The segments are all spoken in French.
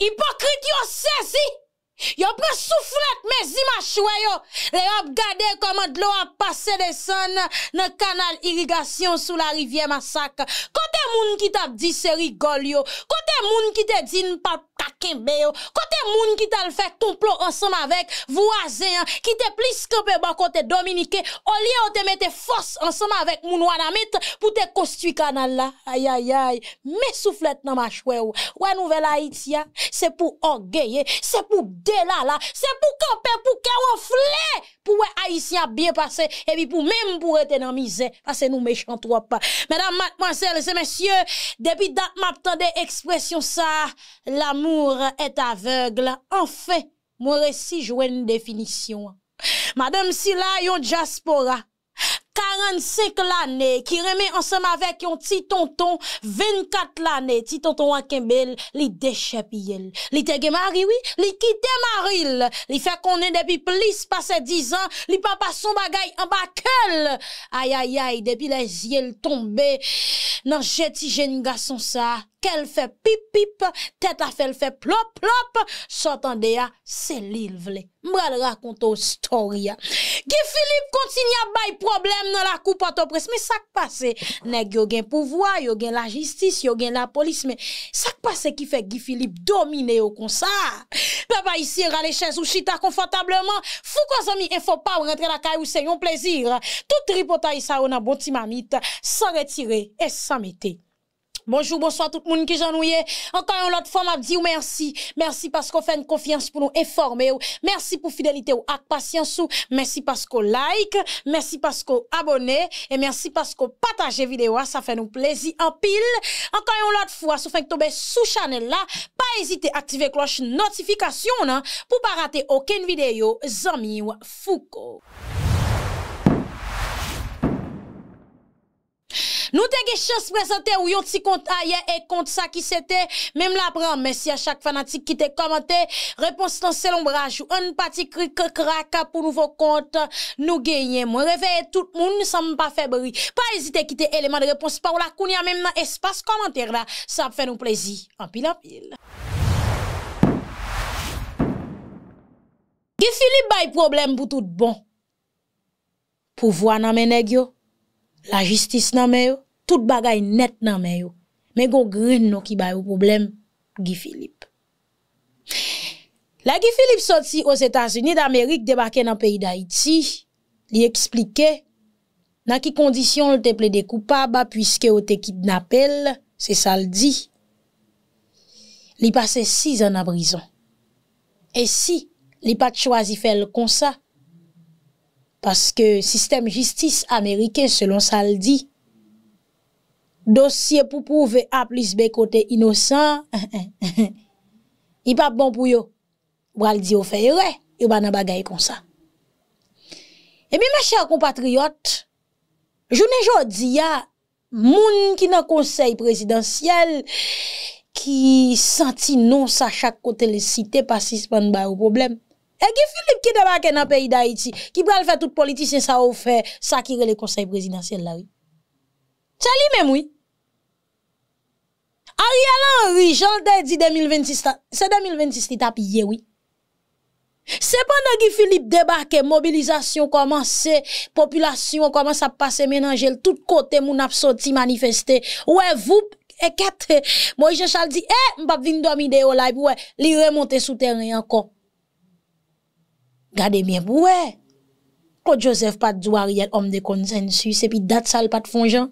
Hipokrit yo sezi, yo pre souflet me zima chwe yo, le ap gade koman dlo ap pase de son nan kanal irigasyon sou la rivye masak. Kote moun ki tap di se rigol yo, kote moun ki te di npa kakenbe yo, kote moun ki tal fe komplo ansam avek vwazen, ki te plis kope ba kote Dominike, o liye o te mette fos ansam avek moun wana mit pou te kostui kanal la. Ayayay, me souflet nan ma chwe yo, wè nouvel Haiti ya, se pou orgeye, se pou delala, se pou kampe, pou ke wafle, pou wè Haitien biye pase, e bi pou mèm pou rete nan mize, pase nou mechant wap. Mèdam, matmansel, se mèsyè, depi dat map tande ekspresyon sa, l'amour et aveugle, anfe, mwen resi jwen definisyon. Madame Sila, yon diaspora, 45 l'anè, ki remè ansèm avèk yon ti tonton, 24 l'anè, ti tonton wakembel, li dechèp yel. Li tege mari, oui, li kite maril, li fè konè depi plis pase 10 an, li pa pa son bagay an bakel. Ayayay, depi les yel tombe, nan jeti jen nga son kel fè pip pip, a fè l fè plop plop, sotande ya, se li l vle. Mbra l rakonto story ya. Ki Filip kontini a bay problem nan la koupato pres, me sak pase, neg yo gen pouvoi, yo gen la jistis, yo gen la polis, me sak pase ki fe Ki Filip domine yo kon sa. Pe pa isi rale ches ou chita konfortableman, fou kwa zami e fò pa ou rentre la kay ou se yon plezir. Tout ripota isa ou nan bon ti mamit, san retire e san mette. Bonjou, bonsoit tout moun ki janouye. Ankan yon lot fòm ap di ou mersi. Mersi pasko fè n konfians pou nou eforme ou. Mersi pou fidelite ou pasyans ou. Mersi pasko like. Mersi pasko abone. E mersi pasko pataje video a. Sa fè nou plezi an pil. Ankan yon lot fòm sou fè n tobe sou chanel la. Pa ezite aktive kloche notifikasyon nan. Pou pa rate oken video. Zami ou fuko. Nou te ge chans prezante ou yon ti kont aye e kont sa ki sete, mem la pran, mersi a chak fanatik ki te komante, repons tan selon braj ou an pati krik kraka pou nouvo kont nou genye. Mwen reveye tout moun, sa mwen pa febri. Pa ezite ki te eleman de repons pa ou la koun ya mem nan espas komante la, sa ap fè nou plezi. Anpil anpil. Ge Filip bay problem pou tout bon? Pou vwa nan meneg yo? La jistis nan men yo, tout bagay net nan men yo. Men go gren nou ki bay ou problem, Guy Philippe. La Guy Philippe soti os Etats-Unis d'Amerik debake nan peyi d'Haïti, li explike nan ki kondisyon l te ple de koupaba pwiske o te kidnapel, se sa l di. Li pase 6 an nan brison. E si li pat chwazi fel kon sa, Paske sistem jistis Amerike selon sa l di, dosye pou pouve a plis be kote inosan, i pa bon pou yo, wal di yo feyre, yo ba nan bagay kon sa. Ebi me chèr kompatriot, jounen jodi ya, moun ki nan konsey presidansyel, ki santi non sa chak kote le site, pasis pan ba ou probleme. E ki Filip ki debake nan peyi da iti, ki pral fè tout politisyen sa ou fè sakire le konsey prezidentiyel la, oui. Li mèm, oui. A rialan, oui, jante di 2026, se 2026 ti tap ye, oui. Se pandan ki Filip debake, mobilizasyon komanse, populasyon komanse ap pase menanjel, tout kote moun ap soti manifeste, ouè, voup, e ket, mwen je chal di, e, mbap vin do mi de yo la, ouè, li remonte sou terren yankon. Gade mwen pou wè. Ko Joseph pat dwa riyel om de konsensus epi dat sal pat fonjan.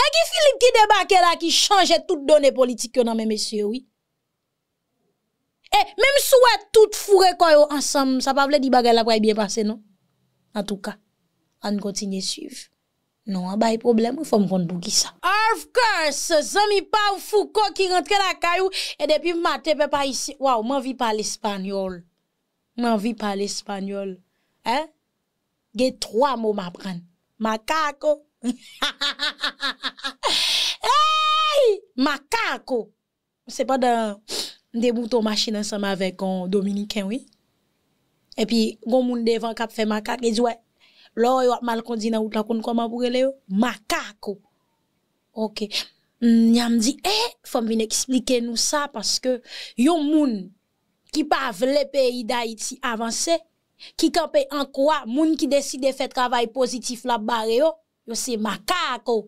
E ki Filip ki debake la ki chanje tout donè politik yo nan mè mèsyè wè. E mèm sou wè tout fure kwa yo ansam. Sa pa vle di bagay la biye pase non? An tou ka. An kontinye suiv. Non, an bay problem, fòm kont pou ki sa. Of course, zami pa ou fouko ki rentre la kayou, e depi mate pe pa isi, waw, man vi pa l'espanyol. Man vi pa l'espanyol. Eh? Ge troa mou ma pran. Makako. Hey! Makako. Se pa de debouton machine ansama vek an Dominiken, oui? E pi, goun moun devan kap fe makak, e djouè, Lò yo ap mal kondi nan wout la kon koman pou rele yo? Makako. Ok. Nyam di, eh, fòm vin eksplike nou sa, paske yon moun ki pa vle peyi da iti avanse, ki kampe an kwa, moun ki deside fe travay pozitif la bare yo, yo se makako.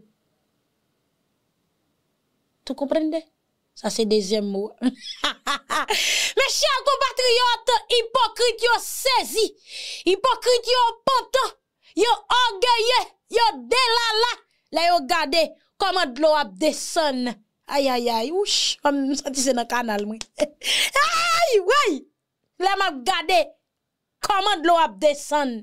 Tou komprende? Sa se dezem mou. Me chan kompatriyot, hipokrit yo sezi, hipokrit yo pantan, yo orgeye, yo delala, la yo gade, Koman dlo ap deson. Ayayay, ouch, am sati se nan kanal mwen. Ayy, wey, le m ap gade, koman dlo ap deson.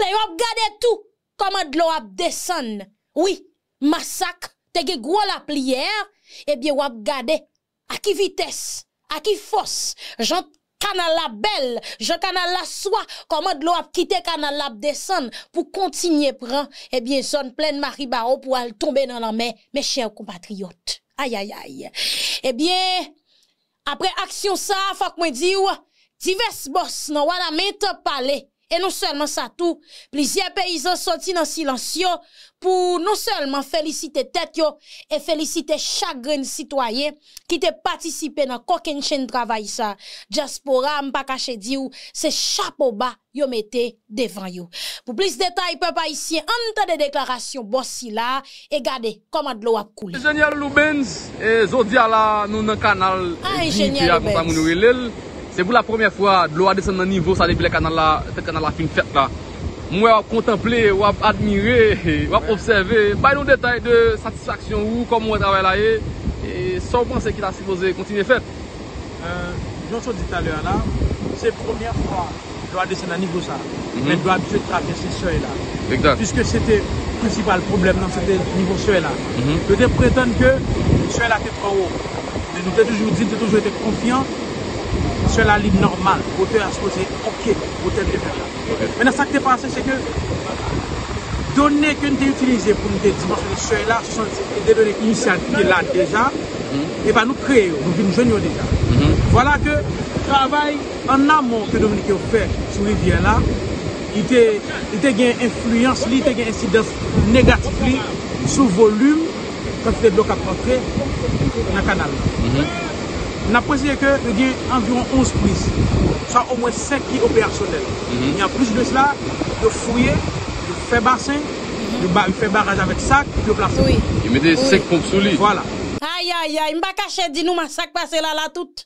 Le yo gade tou, koman dlo ap deson. Oui, masak, tege gwo la pliyer, ebye wap gade, a ki vites, a ki fos, jant, kanal la bel, jan kanal la swa, koman dlo ap kite kanal la ap desen, pou kontinye pran, ebyen eh son plen mari baro pou al tombe nan anmen, me chèr kompatriyot. Ayayay. Ebyen, eh apre aksyon sa, fok mwen diw, divers bos nan wana men te pale, E nou selman sa tou, plizye peyizan soti nan silansyo pou nou selman felisite tet yo e felisite chagren sitwaye ki te patisipe nan koken chen travay sa. Diaspora mpa kache di ou se chapo ba yo mette devan yo. Pou plis detay pe pa isye de deklarasyon bosi la e gade komad lo ap kouli. Enjenyal Loubens, e zodia la nou nan kanal Enjenyal Loubens. Se pou la premye fwa, lo a desen nan nivou sa depi le kanal la, te kanal la fin fèt la. Mwen wap kontemple, wap admire, wap observe, bay nou detay de satisfaksyon ou, kom mwen travè la e, e son panse ki la suppose kontine fèt. Jonson dit alè la, se premye fwa, lo a desen nan nivou sa, men dlo a bise abitue se sè la. Exact. Piske se te principal problem nan se te nivou sè la. Pe te pretende ke sè la te tro ou. Men Nou te toujou dit, te toujou ete konfiant, sur la ligne normale, hauteur exposée, ok, hauteur de faire là. Maintenant, ça qui s'est passé, c'est que données que nous avons utilisées pour nous dimensionner ce seuil là, ce sont des données initiales qui sont là déjà, mm-hmm. et bien nous créons, nous venons jeunes déjà. Mm-hmm. Voilà que le travail en amont que Dominique a fait sur les rivière là, il a une influence, il a une incidence négative sur le volume quand il est bloqué à entrer dans le canal. Mm-hmm. Na prezye ke yon gen environ 11 plis. Sa ou mwen 5 ki operasyonel. Yon plus de sla, yon fouye, yon fe basen, yon fe baraj avèk sak, yon plase. Yon mède 5 pomp sou li. Ayayay, mba kache di nou ma sak pase la la tout.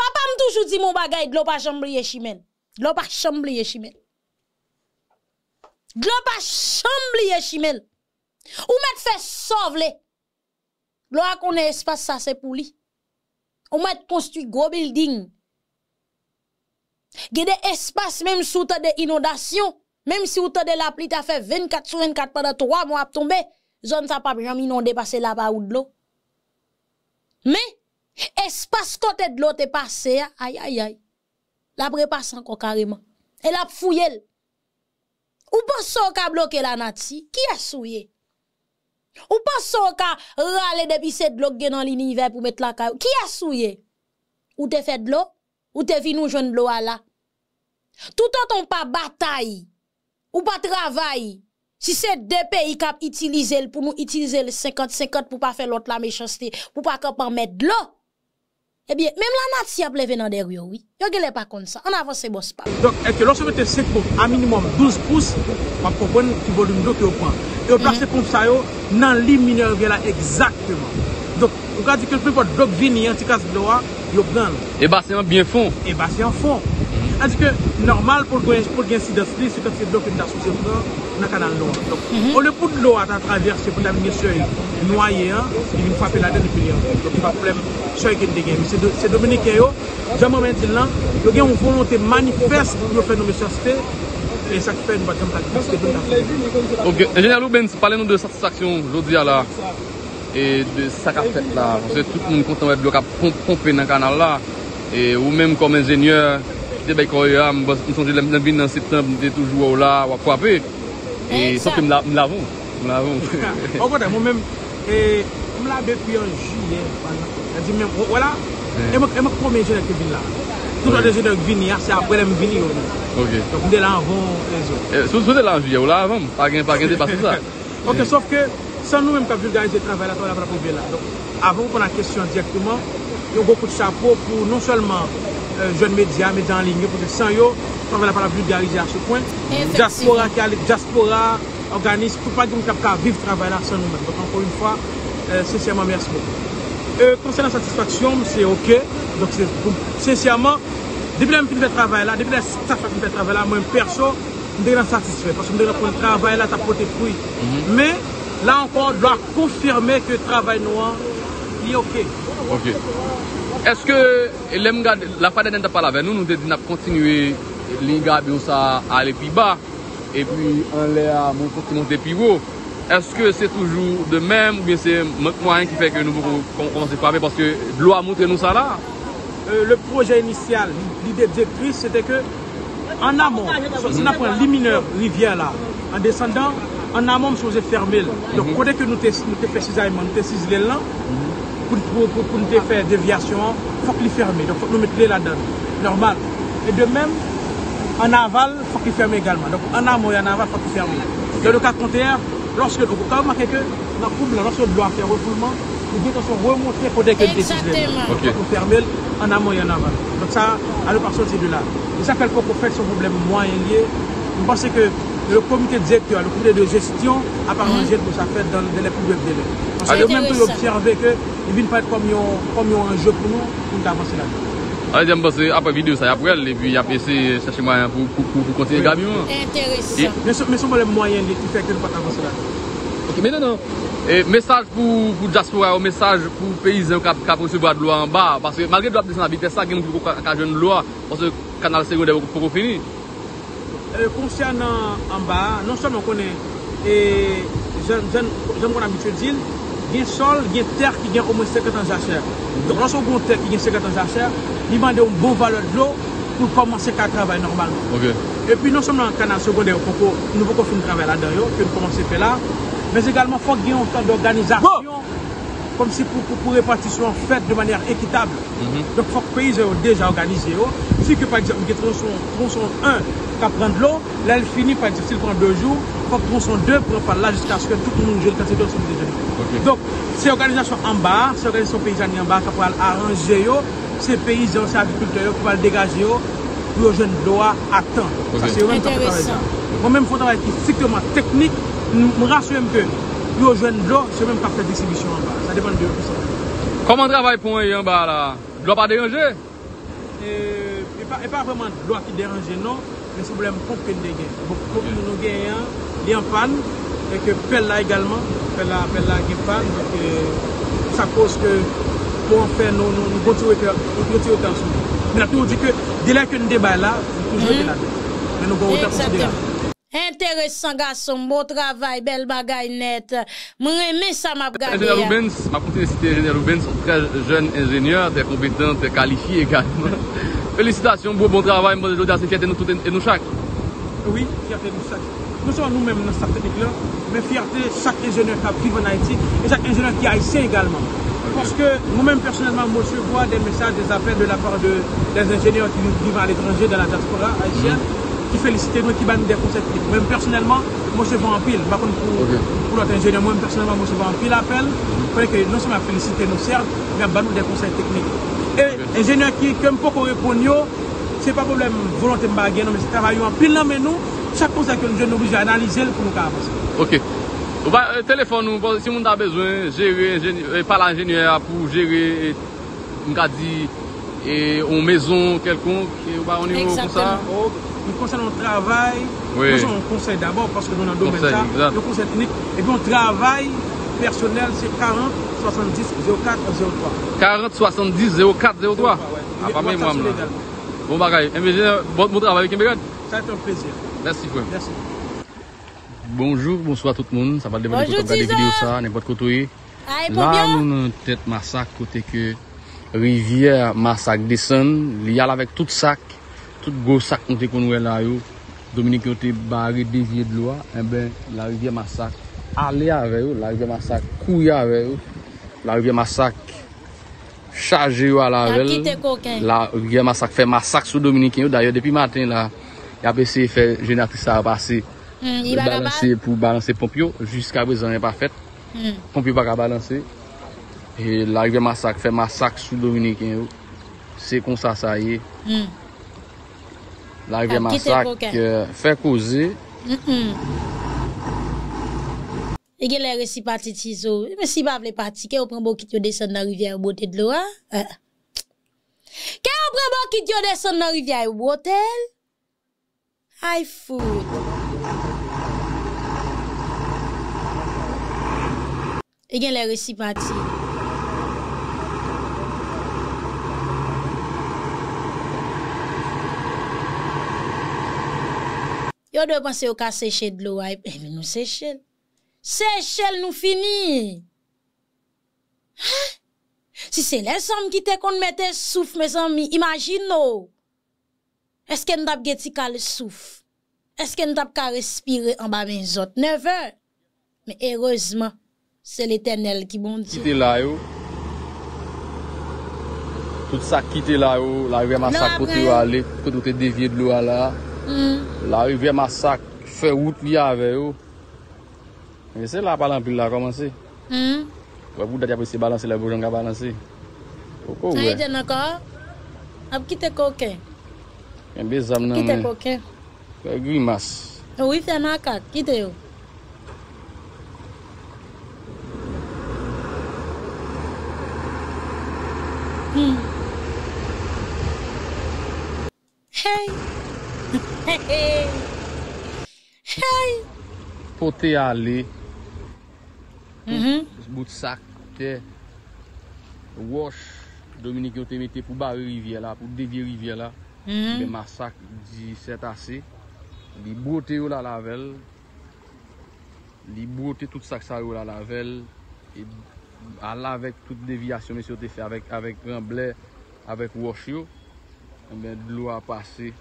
Papa m toujou di mou bagay, dlo pa chambliye chimèn. Dlo pa chambliye chimèn. Dlo pa chambliye chimèn. Ou mèd fè sovle. Dlo akonè espas sa se pou li. Ou mèt konstuit gwo building. Gede espas mèm sou ta de inodasyon. Mèm si ou ta de la pli ta fè 24 sou 24 pa da 3 mò ap tombe. Zon sa pa jam inonde pase la pa ou dlo. Mè, espas kote dlo te pase ya. Ayayay. La prepase anko kareman. E la l. Ou pa so ka bloke la natsi? Ki asouye? Ou pa so ka rale depi se dlo gen nan linive pou met la ka Ki asouye? Ou te fe dlo? Ou te fi nou joun dlo ala? Toutan ton pa batay Ou pa travay Si se de peyi kap itilize l pou nou itilize l 50-50 pou pa fe lot la mechaste Pou pa kap an met dlo Eh Ebyen, mèm la nat si ap leve nan der yo, oui. Yo gele pa kon sa, an avanse bos pa. Donk, eske lò se mette 5 pompe a minimum 12 pous, pa propon ki volum do ki yo pran. Yo plase pompe sa yo nan li mineur vye la, ekzaktman. Donk, yo ka di ke l'pipot dok vini, yon ti kas blowa, yo pran. E basè an bien fon. E basè an fon. Adi ke normal pou gen si dos li, se kat se blok yon tasou se pran, nan kanal lor. Mhm. O le pou de lo lor ta traverse pou damine soy noye an, li vin fapè la den epi li an. Donk ki pa problem soy gen de gen. Se Dominique yo, jaman men til lan, yo gen yon volonté manifest yo fè nou sospe, E sak fè nou batèm takbis, te don da fè. Ok, enjenè alou ben, pale nou de satisfaksyon jodi ala. e de sa ka fet la. Jose tout moun kontan wèd blok ap pompe nan kanal la. E ou mèm kom enjenyeur, te bay kore ya, msonje lèm vin nan septem, mte toujou wò la wap kwape. E eh, son ke m lavon. M lavon. O kote, mou mèm, m la depi an juye, an e di mèm, wò la, eh. e m ak e kom enjenyeur ke vin la. Tout an dejeneur vin ya, se apre lèm vin yo. Ok. Donk m de la avon enjenyeur. Eh, sou de la an juye, wò la avon, pa gen de pasi sa. Ok, sof ke, san nou menm kap vulgarize travay la to la vla pou ve la. Avon pou kon a kesyon direktouman, yo go kout chapo pou non solman euh, joun media, media anling yo, pou te san yo, travay la pa la vulgarize a se pwen. Diaspora, diaspora, organisme, pou pa di moun kap ka viv travay la san nou menm. Donk anpon yon fwa, euh, sensyaman mersi moun. Euh, Konsen an satisfaksyon, se ok. Donk se, sensyaman, Depi la mwen fin fè travè la, depi la staf mwen fè travè la, mwen perso, mwen dek nan satisfè. Paske mwen dek nan pon travè la, ta pote fwi. Mè, la ankon lwa konfirme ke travay nou an, li ok. Ok. Eske lem gade, la fade den ta pala ven nou, nou de di nap kontinue li gade ou sa ale pi ba, e pi an le a moun fok moun te pi wou, eske se toujou de men, ou bien se mwen ki fek nou pou komanse pape, paske lou a montre nou sa la? Euh, le proje inisyal, l'ide direktris, se te ke an amon, sou si na pren li mineur rivye la, an descendant, an amon mse ose fermel. Donk kode ke nou te fè sizayman, nou te sizle lan, pou nou te fè devyasyon, fòk li fermel. Donk fòk nou mette la dan. Normal. E de mem, an aval, fòk li fermel egalman. Donk an amon, an aval, fòk li fermel. Donk lo ka konter, Lorske nou kou kama keke nan koum la, lorske nou do a fè refoulement, nou gwen ton son remontre kou dek el desisle. Ok. Kou fermel an amon yon avan. Donk sa, alo parson se de la. E sa fel pou kou fèk son problem mwen liye. Mwen pense ke le comité directeur, le comité de gestion a pas rangé pour sa fête dans les plus brefs délais. Parce que même pour observer que il vient pas être comme un jeu pour nous pour avancer là-dedans. An jèm basè apè videyo sa aprel, e pi apè se chache mwayan pou kontine gabi mwen. Interesant. Mè sou mwen lè mwayen li ki fè kèl pat avansè la. Ok, mè nan nan. Mesaj pou diaspora ou mesaj pou peyizè ou ka prosebwa de lwa an ba. Paske malgré do ap desen la vitè sa, gen mwen pou ka joun lwa, paske kanal se yon devè pou kon fini. konsyan an ba, non son an konen, jen kon abitue dil, gen sol, gen ter ki gen omwen 50 an jachèr. Don an son kon ter ki gen 50 an jachèr, li mande yon bon valeur d'lo, pou komanse ka travay normalman. E pi non son nan kanal sekonde, nou pou kon fin travay la den yo, pou komanse fe la, men egalman fok gen yon tan d'organizasyon. Kom si pou repartisyon fèt de manyer ekitable. Donk fok peyize yo deja organize yo. Si ke pa yon getron son 1 ka pren de lo, la el fini pa yon sil pren 2 jou, fok tron son 2 pren pa la jiska aske tout moun jel kase don son dejen. Donk se organizasyon an ba, se organizasyon peyizan an ba ka pou al aranje yo, se peyizan, se avikulte yo, pou al degaje yo, pou yo jen do a atan. Sa se yo men kapè tarejan. Mwen men fote wè ki fiktyman teknik, mwen rasyon mke, yo jwen dlo, se menm pa fè disibisyon an ba. Sa depan de pou sa. Koman travay pou yon ba la? Dlo pa deranje? E pa vreman dlo a ki deranje non, men sou blèm pou pen de gen. Pou pen nou gen yon, li an pan, e ke pel la egalman, pel la gen pan, sa kos ke pou an fè nou, nou gotiwe tan sou. Men a tou di ke, di lè ke nou debay la, nou toujou de la. de. Men nou gotiwe tan sou de la. Interesant gason, bo travay, bel bagay net. Mwen reme sa map gade ya. Enjeneur Rubens, ma kontine site Enjeneur Rubens, tre jen enjeneur, tre kompetent, tre kalifi egalman. Felicitasyon, bo bon travay, mwen jodi ase fiyate nou tout en nou chak. Oui, fiyate nou chak. Nou son nou menm nan sa teknik la, men fiyate chak enjeneur kap vive an Haiti, e chak enjeneur ki a isen egalman. Porske nou menm personelman mwen se vwa de mesaj, de la par de des enjeneur ki vive an l'étranger, de la diaspora haitienne, ki felisite nou, ki ban nou de konsep ki. Mwen personelman, mwen se van anpil. Bakon pou lote enjenye, mwen personelman mwen se van anpil apel. Pwede ke non seman felisite nou serd, mwen ban nou de konsep teknik. E enjenye ki, kem pou kon repon yo, se pa problem volante mba gen, non, mwen se travayon anpil nan men nou, chak konsa ke nou jen nou oblige analize l pou nou ka avanse. Ok. Ou ba, telefon nou, si moun ta bezwen, jere, pala enjenye pou jere, mga di, e, ou mezon kelkonk, ou ba, ou nivou kon sa. Exactement. nou konsey nou travay, nou konsey d'abord, paske nou nan domen sa, nou konsey teknik, epi nou travay personel se 40, 70, 04, 03. 40, 70, 04, 03? A pa mè mwam la. Bon bagay, MVG, bon mou travay kèm begad? Sa et un plezir. Mersi fwè. Mersi. Bonjour, bonsoir tout moun. Sa pa devè de kote gade videyo sa, nè pot kotoye. La nou nan tèt masak kote ke rivye masak desen, li yal avèk tout sak tout go sak nou te konwe la yo, Dominik yo te bari devye dlo a, en eh ben la rivye masak ale ave yo, la rivye masak kouye ave yo, la rivye masak chaje yo ala vel, la rivye masak fe masak sou Dominik yo, dayo depi maten la, ya pe se fe jenatisa a pase, mm, balanse pou balanse pomp yo, jiska bezan yon pa fet, mm. pomp pa ka balanse, e la rivye masak fe masak sou Dominik yo, se kon sa sa ye, mm. la rive masak fè kouze. E gen lè resi pati ti zo. E mè si pa vle pati, ke ou pren bo kit yo desen nan rivye ou bote dlo a? Ke ou pren bo kit yo desen nan rivye ou bote? Ay foud. E gen lè resi pati. Yo de panse yo ka seche dlo a, e eh, mi nou seche. Seche nou fini. Si se lè sanm ki te kon mette souf, me sanmi, imagine nou. Eske nou tap geti ka le souf? Eske nou tap ka respire an ba men zot? Neve. Me erozman, se l'Eternel ki bon di. Kite la yo. Tout sa kite la yo, la yo yaman sa kote yo ale, kote te devye dlo a la. Mm. La rivye masak fe wout li ave yo. E se la palan pil la komanse. Wè pou dati apese balanse la bojan ka balanse. Koko wè. Sa yi jen akor? Ap kite koke? Mbe zam nan men. Kite koke? Wè grimas. Ou Wè fè nan akat, kite yo. Hmm. Hey! Hey! Pote ale, mm -hmm. bout sak te, wosh, Dominik yo te mette pou bare rivye la, pou devye rivye la, mm -hmm. be masak di set ase. li bote yo la lavel, li bote tout sak sa yo la lavel, e ala vek tout devyasyon mese yo te fe avek, avek remble, avek wosh yo, be dlo a pase,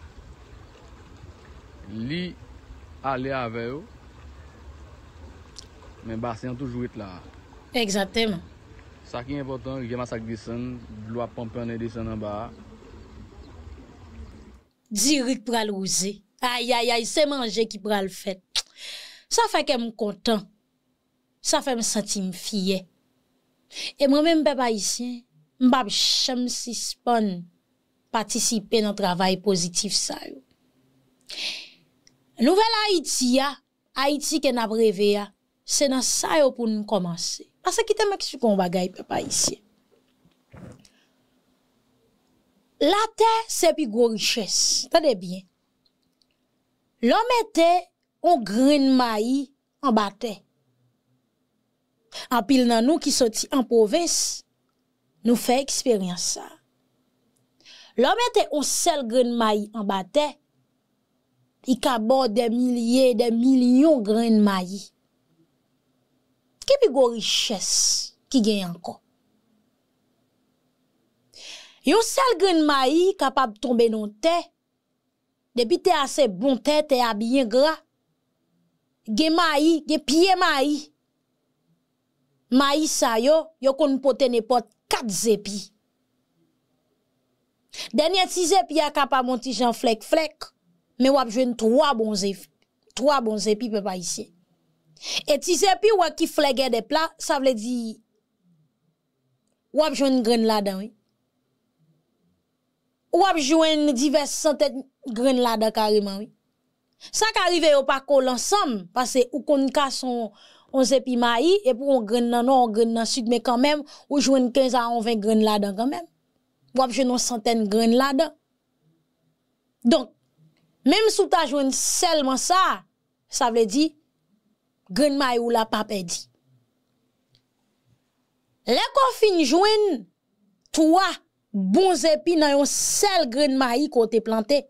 li ale ave yo, men basen toujou et la. Eksatèman. Sa ki important, gen masak desen, lwa pompen e desen an ba. Dirik pral ouze. Ay, ay, ay, se manje ki pral fet. Sa fe ke m kontan. Sa fe m senti m fiye. E mwen men mpe pa isyen, mbap chem si spon patisipe nan travay pozitif sa yo. Nouvel Haïti ya, Haïti ke nap reve ya, se nan sa yo pou nou komanse. Pase ki te mek su kon bagay pe pa isye. La te se pi gwo riches, tade bien. Lome te, on gren mayi an bate. An pil nan nou ki soti an povins, nou fe eksperyans sa. Lome te, on sel gren mayi an bate, i ka bo de milye, de milyon gren mayi. Ki pi go riches ki gen yanko? Yo sel gren mayi kapab tombe non te, depi te ase bon te, te abyen gra, gen mayi, gen pie mayi. Mayi sa yo, yo kon pote nepot kat zepi. Denye ti zepi a kapab monti jan flek flek, me wap jwen 3 bon zepi. 3 bon zepi pe pa yise. E ti zepi wak ki flege de pla, sa vle di, wap jwen gren lada we. Wap jwen divers santet gren lada kareman we. Sa ka rive yo pa kol ansam, pase ou kon ka son... On sepi mayi, epou on gren nan nou, on nan sud, me kanmem, ou jwen 15 an, on ven gren ladan kanmem. Wap jwen nou santen gren ladan. Donk, menm sou ta jwen selman sa, sa vle di, gren mayi ou la pape di. Le kon fin jwen, towa, bon zepi nan yon sel gren mayi kote plante.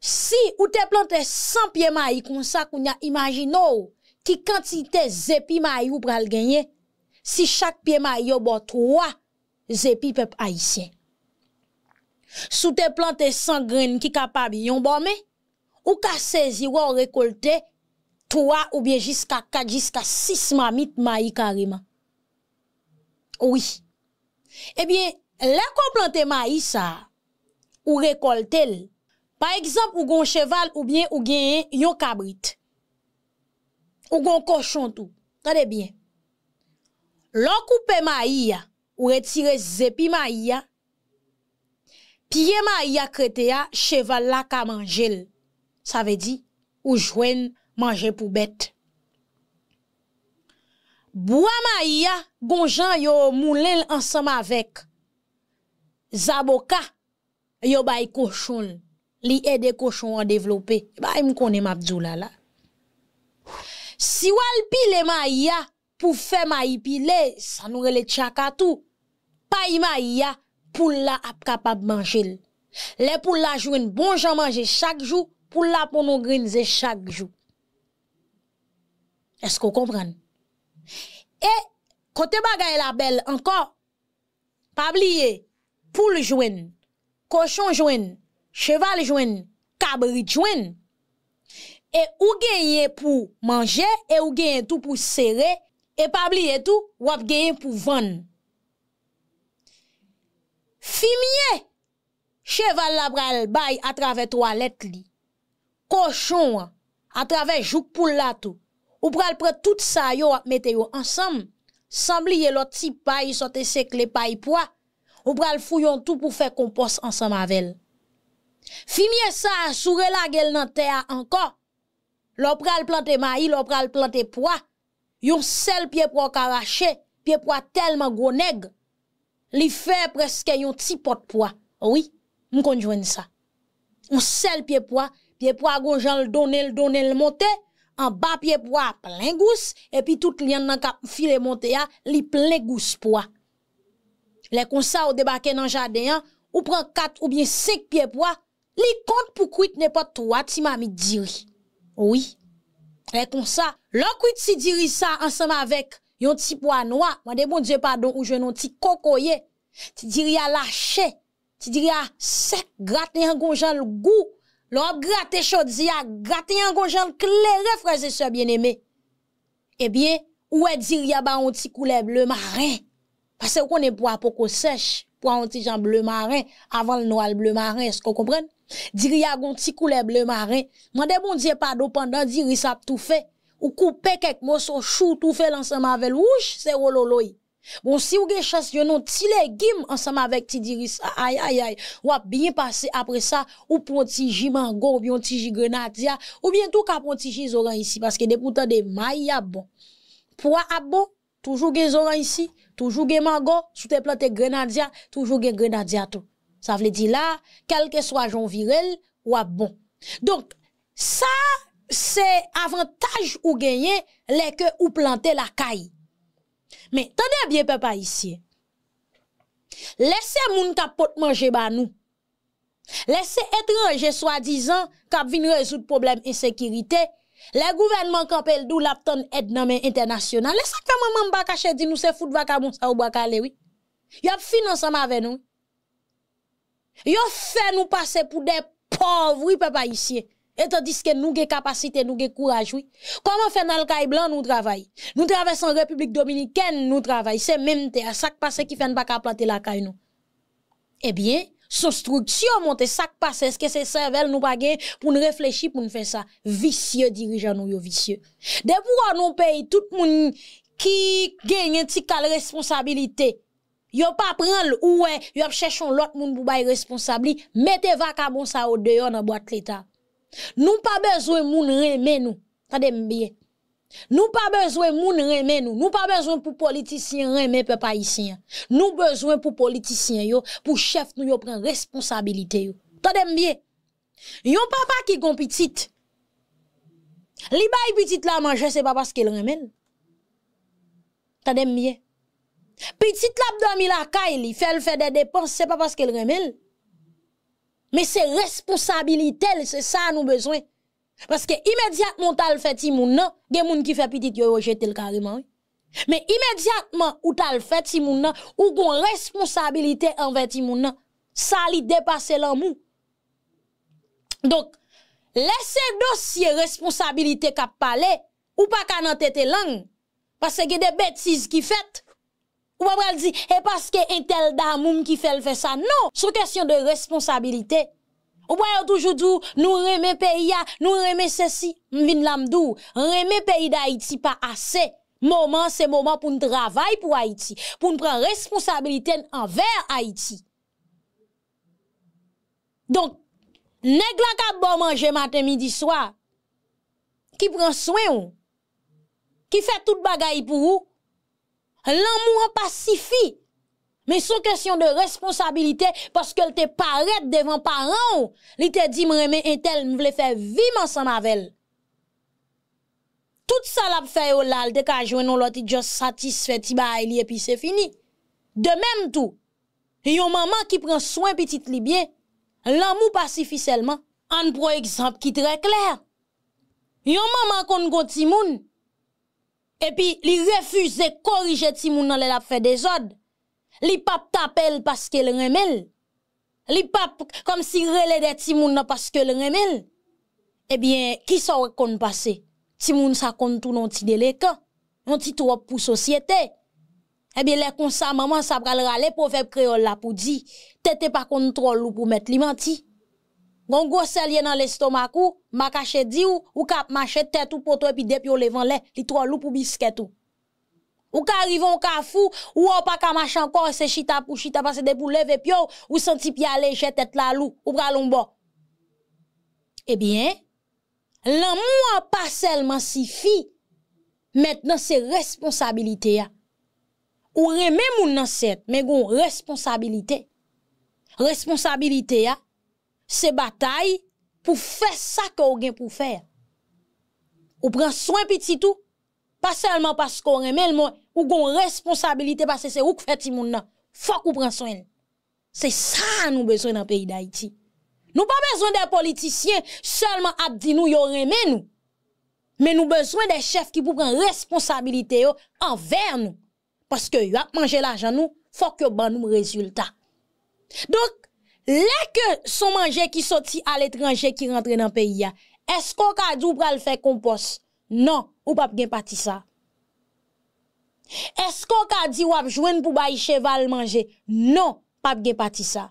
Si ou te plante 100 piye mayi kon sa koun ya imagino ki kantite zepi mayi ou pral genye, si chak piye mayi yo bo 3 zepi pep aisyen. Sou te plante 100 gren ki kapab yon bome, ou ka sezi wou rekolte 3 ou bien jiska 4, jiska 6 mamit mayi kareman. Ouwi. Ebyen, le kon plante mayi sa, ou rekolte Par eksemp, ou gon cheval ou bien ou yon kabrit. ou gon koshon tou. Tade bien. Lò koupe ma iya, ou retire zepi ma iya, piye ma iya krete ya, cheval la ka manjel. Sa ve di, ou jwen manje pou bet. Bouwa ma iya, gonjan yo moulen ansam avek. Zaboka, yo bay koshon, li ede koshon an devlope. Bay mkone mabdou la la. Si wal pi le ma iya, pou fè ma yi pile, sa nou re le tchakatou, pa yi ma yi ya, pou la ap kapab manjel. Le pou la jwen bon jan manje chak jou, pou la pou nou grinze chak jou. Esko kompran? E, kote bagay la bel ankon, pa bliye, pou l jwen, koshon jwen, cheval jwen, kabrit jwen, e ou genye pou manje, e ou genye tout pou sere, E pabli etou, wap genye pou van. Fimye, cheval la bral bay atrave toalet li. Koshon, atrave jouk pou lato. Ou bral pre tout sa yo ap mete yo ansam. Sambli ye lot si pay, sote sek le pay poa. Ou bral fuyon tout pou fe kompos ansam avel. Fimye sa, soure la gel nan te a anko. Lo bral plante mayi, lo bral plante poa. Yon sel piye pou akarache, piye pou a telman gwo neg, li fe preske yon ti pot pou a. Ouwi, m konjwen sa. Yon sel pou a, piye pou a gwo jan l donel, donel monte, an ba piye pou a plen gous, epi tout li an nan kap file monte a, li plen gous pou a. Le konsa ou debake nan jade yan, ou pran kat ou bien sek piye pou a, li kont pou kwit ne pot toa ti mami diri. Ouwi. E kon sa, lò kwit si diri sa ansama avek yon ti po anwa, mwade bon dje padon ou yon ti kokoye, ti diri a lache, ti diri a sek, graten yon gonjan l gou, lò ap graten chodzi a, graten yon gonjan l klerè freze se bien eme. Ebyen, ou e diri a ba yon ti koule ble marin, pase ou konen po apoko sech, po yon ti jan ble marin, avan l noal ble marin, esko kompren? Diri ya gon ti koule ble marin, mwande bon diye pa do pandan diri sa ap tou fe, ou koupe kek moso chou tou fe lansama vel wouch, se wololoy. Bon si ou ge chas yo non ti le gim ansama vek ti diri sa, ay ay ay, wap biye pase apre sa, ou pon ti jimango, ou biyon ti jigrenatia, ou biyen tou ka pon ti jizoran isi, paske depoutan de may ya bon. Pwa ap bon, toujou ge zoran isi, toujou ge mango, sou te plante grenatia, toujou ge grenatia tou. Sa vle di la, kelke swa jon virel, wap bon. Donk, sa, se avantaj ou genye, leke ou plante la kay. Men, tande bie pe pa isye. Lese moun kap pot manje ba nou. Lese etranje swa dizan, kap vin rezout problem insekirite, le gouvenman kapel dou lap ton etnamen internasyonan, lese kama man baka che di nou se fout baka moun sa ou baka lewi. Yop finansan ma ven nou. Yo fè nou pase pou de povri pe pa isye. Eto diske nou ge kapasite, nou ge kouraj, oui. Koman fè nan l'kay blan nou travay? Nou travè son Republik Dominikèn nou travay. Se mèmte a sak pase ki fè n'ba ka plante l'kay nou. Ebyen, son struksyon monte sak pase, eske se servel nou bagè pou nou reflechi pou nou fè sa. Visye dirijan nou yo visye. De pou an nou peyi, tout moun ki genye ti kal responsabilite. Yo pa pran l ouwe, yo ap chèchon lot moun pou bay responsabli, mette vaka bon sa ou deyo nan boat leta. Nou pa bezwen moun reme nou, tade mbye. Nou pa bezwen moun reme nou, nou pa bezwen pou politisyen reme pe pa isyen. Nou bezwen pou politisyen yo, pou chèf nou yo pran responsabilite yo. Tade mbye. Yon papa ki gon pitit, li bay pitit la manje se pa paske l reme. Tade mbye. Petit lap do mi la kay li, fè l fè de depans, se pa paske l remel. Me se responsabilite li, se sa nou bezwen. Paske imediatman tal fè ti moun nan, gen moun ki fè petit yo yo jete l kariman. Me imediatman ou tal fè ti moun nan, an fè ti moun sa li depase lan mou. Donk, lese dosye responsabilite kap pale, ou pa ka nan tete lang, paske gen de betis ki fèt, Ou pas pral dire et parce que un tel damoum qui fait le fait ça. Non, sous question de responsabilité. Ou pas toujours dire nous remet pays nous remet ceci. M'vin l'amdou, remet pays d'Haïti pas assez. Moment c'est moment pour nous travailler pour Haïti, pour nous prendre responsabilité envers Haïti. Donc nèg la ka bon manger matin midi soir qui prend soin ou qui fait toute bagaille pour vous L'amour pas suffit. Mais son question de responsabilité, parce qu'elle te paraît devant parents, il te dit, mais un tel, me voulait faire vivre ensemble avec elle. Tout ça l'a fait oh là, elle te ka jouer non l'autre, juste satisfait, ti et puis c'est fini. De même tout, yon maman qui prend soin petite li bien, l'amour pas suffit seulement. Un exemple qui très clair. Yon maman kon gon ti moun, epi li refuze korije ti moun nan le la p fe de zod, Li pap tapel paske l remel. Li pap kom si rele de timoun paske l remel. Ebyen, ki sa wak kon pase? Timoun sa kon tou non ti deleka. Non ti tou wap pou sosyete. Ebyen, le kon sa maman sa pral rale pou feb kreol la pou di. Tete pa kontrol ou pou met li manti. Gon gwo selye nan l estomakou, makache di ou, ou kap mache tet ou poto epi depi ou levan le, li trol ou pou bisket ou. Ou ka arrivon ka ou ou pa ka machan kor se chita pou chita pa se de pou leve pyo, ou senti pi ale jetet la lou, ou pralon bo. Ebyen, lan mou an pa selman si fi, metnan se responsabilite ya. Ou reme moun nan set, men goun responsabilite. Responsabilite ya, se batay pou fe sa ke ou gen pou fe. Ou pran soin piti tou, Pa selman pasko remel mwen, ou gon responsabilite pa se se ouk feti moun nan. Fok ou pran soen. Se sa nou bezwen nan peyi da iti. Nou pa bezwen de politisyen, selman ap di nou yo remen nou. Men nou bezwen de chef ki pou pran responsabilite yo anver nou. Paske yo ap manje la jan nou, fok yo ban nou rezultat. Donk, leke son manje ki soti al etranje ki rentre nan peyi ya, esko ka djou pral fe kompos? Non. Ou pap gen pati sa? Esko ka di wap jwen pou bayi cheval manje? Non, pap gen pati sa.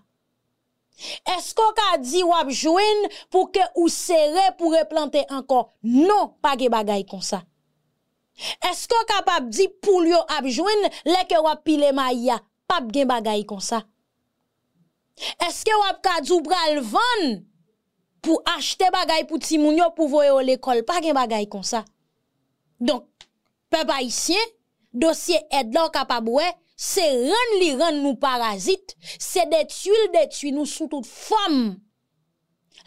Esko ka di wap jwen pou ke ou sere pou replante ankon? Non, pa ge bagay kon sa. Esko ka pap di pou liyo ap jwen leke wap pile maya? Pap gen bagay kon sa. Eske wap ka di wap van pou achete bagay pou ti moun yo pou voye ou l'ekol? Pa gen bagay kon sa. Donk, pe pa isye, dosye ed la kapabwe, se ren li ren nou parazit, se detu il detu nou sou tout fom.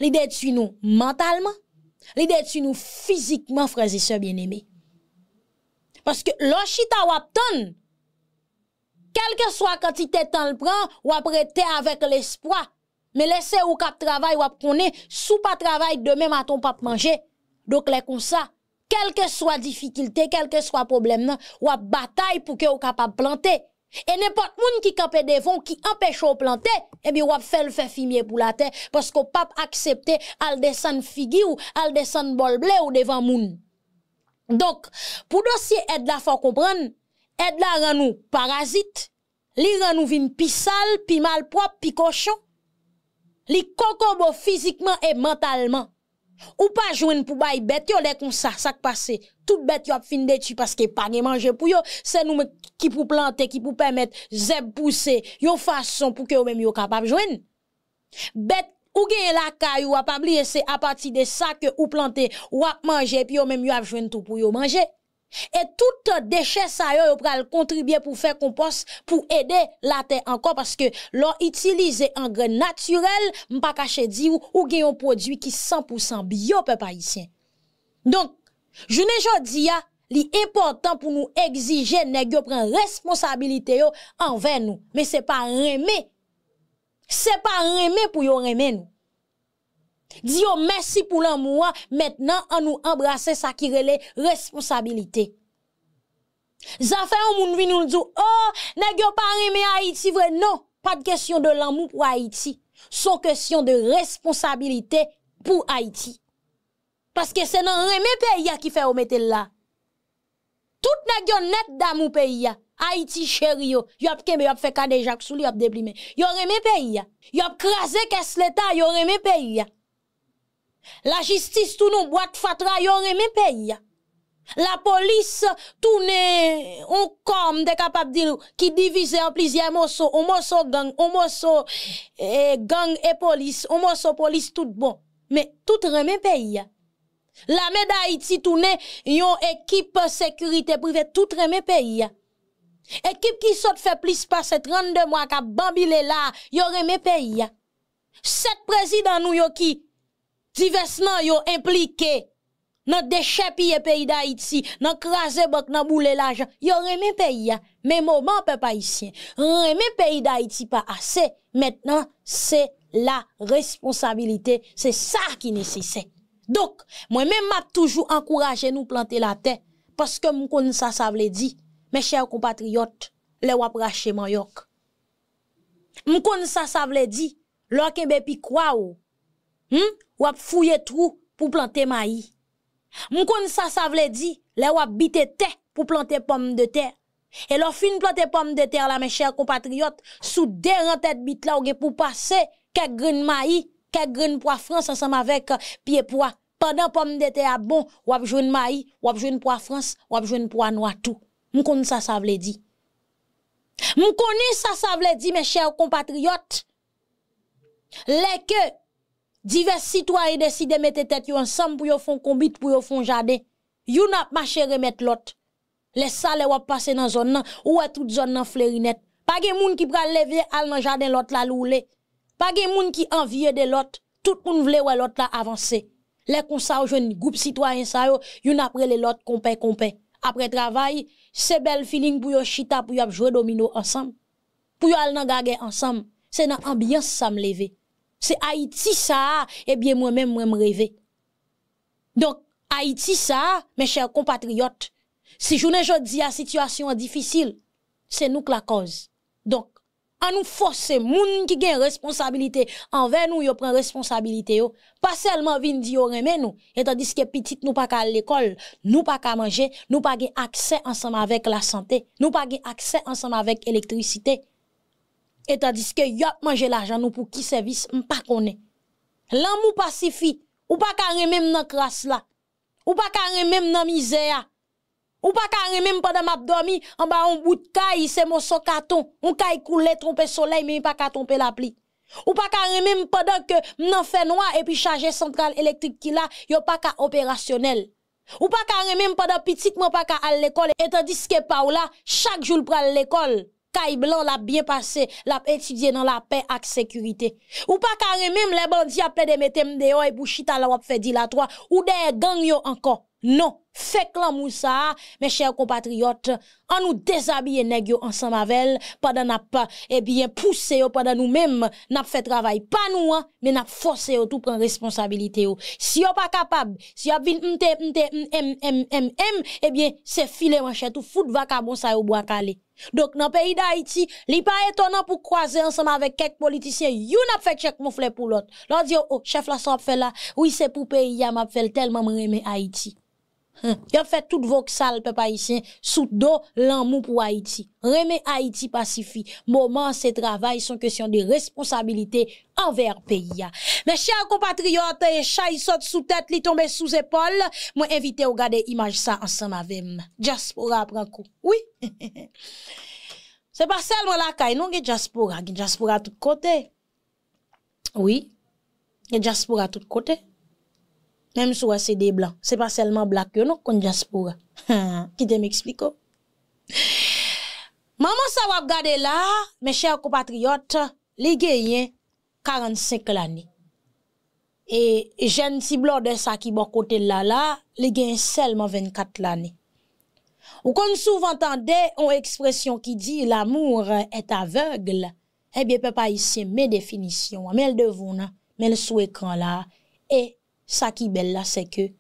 Li detu nou mentalman, li detu nou fizikman, freze se bien eme. Paske lo chita wap ton, kelke swa kantite tan l pran, wap rete avek l espwa, me lese ou kap travay wap konen, sou pa travay deme maton pap manje, dok le kon sa, kelke swa difikilte, kelke swa problem nan, wap batay pou ke ou kapab plante. E nepot moun ki kape devon, ki empèche ou plante, ebi wap fel fe fimye pou la te, pasko pap aksepte al desan figi ou al desan bol ble ou devan moun. Donk, pou dosye ed la fò kompran, ed la ran nou parazit, li ran nou vin pi sal, pi malprop, pi koshon, li kokobo fizikman e mentalman. Ou pa jwen pou bay bet yo le kon sa sak pase. Tout bet yo ap fin de tu paske pa ge manje pou yo. Se nou me ki pou plante, ki pou pemet zeb pousse Yo fason pou ke yo menm yo kapap jwen. Bet ou gen la ka yo ap abliye se apati de sa ke ou plante Ou ap manje pi yo menm yo ap jwen tou pou yo manje Et tout deche sa yo yo pral kontribye pou fe kompos pou ede la te anko Paske lor itilize angren naturel mpa kache di ou ou gen yon prodwi ki 100% bio pe pa isyen Donk, jounen jodi ya li important pou nou egzije neg yo pren responsabilite yo anven nou Me se pa reme, se pa reme pou yo reme nou Di yo mersi pou lan mouan, metnan an nou embrase sa kirele responsabilite. Zafè an moun vi nou l'dou, oh, neg yo pa reme Haiti vre, non, pa de kesyon de lan mou pou Haiti, son kesyon de responsabilite pou Haiti. Paske se nan reme peyi ya ki fè ou mette la. Tout neg yo net dam ou peyi ya, Haïti chéri yo, yo ap kembe, yo ap fait kade jak sou li, yo ap deplime. Yo reme pays ya. Yo ap krasé kes l'État, yo reme pays. La justice tout nou boîte fatra, yo reme pays. La police tourne on comme de capable dire qui divise en plusieurs morceaux, un morceau gang, un morceau eh, gang et police, un morceau police tout bon. Mais tout reme pays. La d'Haïti tourne yon équipe sécurité privée tout reme pays. Équipe qui saute fait plus passer 32 mois qu'a bambile là, yo reme pays. Sept présidents nous yo qui divers nan yo impliqué dans déchet pays d'Haïti, dans crasé bok nan boule l'argent. Yo reme pays ya. Mais moment peuple haïtien, reme pays d'Haïti pas assez. Maintenant, c'est la responsabilité, c'est ça qui nécessaire. Donc, moi-même m'a toujours encouragé nous planter la terre parce que m'kon ça ça veut dire mes chers compatriotes, les wap rache yok. M'kon ça ça veut dire l'okembe pi kwa ou. Hmm? Wap fouiller trou pour planter maïs. M'kon ça ça veut dire les wap bite terre pour planter pomme de terre. Et leur fin planter pomme de terre là mes chers compatriotes, sous des tête bit là ou pour passer quelques graines maïs, quelques graines pois France ensemble avec pied pois. Pendant pomme de terre bon, wap joine maïs, wap joine pois France, wap joine pois noir tout. M'kon ça ça veut dire. M'kon ça ça veut dire mes chers compatriotes. Les que divers citoyens décident de mettre tête ensemble pour font combit pour yo font jardin. You n'a marché remettre l'autre. Les salles wap passer dans zone ou est toute zone nan flérinet. Pas gen moun qui pral lever al dans jardin l'autre la loulé. Pas gen moun qui envie de l'autre. Tout moun vle ouais l'autre la avancer. Les kon sa jeune groupe citoyen sa yo, yon après les l'autre compé compé. Après travail, c'est bel feeling pour yo chita pour yo jouer domino ensemble. Pour yo al nan gage ensemble. C'est dans ambiance ça me lever. C'est Haïti ça, et bien moi-même moi me rêver. Donc Haïti ça, mes chers compatriotes, si je ne dis à situation difficile, c'est nous que la cause. Donc, à nous forcer, moun qui gen responsabilité envers nous, yo prend responsabilité yo. Pas seulement vin di yo nous, et tandis que petit nous pas qu'à l'école, nous pas qu'à manger, nous pas accès ensemble avec la santé, nous pas accès ensemble avec électricité. Et tandis que yo manger l'argent nous pour qui service, m'pas connaît. L'amour pacifie, ou pas qu'à remen nan crasse là, ou pas qu'à remen nan misère. Ou pas carré même pendant m'a dormi en bas un bout de caille c'est mon carton on caille coulé tromper soleil mais pas qu'à tromper la pluie ou pas carré même pendant que m'en fait noir et puis charger centrale électrique qui là yo pas qu'à opérationnel. Ou pas carré même pendant petit moi pas qu'à l'école. Et tandis que par là chaque jour pral l'école caille blanc l'a bien passé l'a étudié dans la paix sécurité. Ou pas carré les bandits de mettre dehors et là fait dilatoire. Ou des gang yo encore. Non, fait l'amour ça, mes chers compatriotes, en nous déshabiller nèg yo ensemble avec pendant n'a pas eh bien pousser pendant nous-mêmes n'a fait travail. Pas nous hein, mais n'a forcé tout prendre responsabilité Si yo pas capable, si yo vinn mte mte m m m m eh bien c'est filer manchette tout foot vacabon ça au bois calé. Donc dans le pays d'Haïti, li pas étonnant pour croiser ensemble avec quelques politiciens, you n'a fait check mon pour l'autre. L'on dit oh chef la ça fait là, oui c'est pour pays a m'a fait tellement me Haïti. Yo fait tout voxal peuple haïtien sous dos l'amour pour Haïti. Remet Haïti pacifique. Moment c'est travail sont question de responsabilité envers pays. Mes chers compatriotes, chay saute sous tête, li tombe sous épaule. Moi invité à regarder image ça ensemble avec Diaspora prend coup. Oui. c'est pas seulement la caille, non, diaspora, diaspora tout côté. Oui. Diaspora tout côté. Même si c'est des blancs, c'est pas seulement blanc que non qu'on diaspora. Qui te m'explique? Maman ça va regarder là, mes chers compatriotes, les gagnent 45 l'année. Et jeune si de ça qui bon côté là là, les gagnent seulement 24 l'année. Ou qu'on souvent entendait une expression qui dit l'amour est aveugle. Eh bien, papa ici, mes définitions, mais le sous écran là, sa ki bel la se ke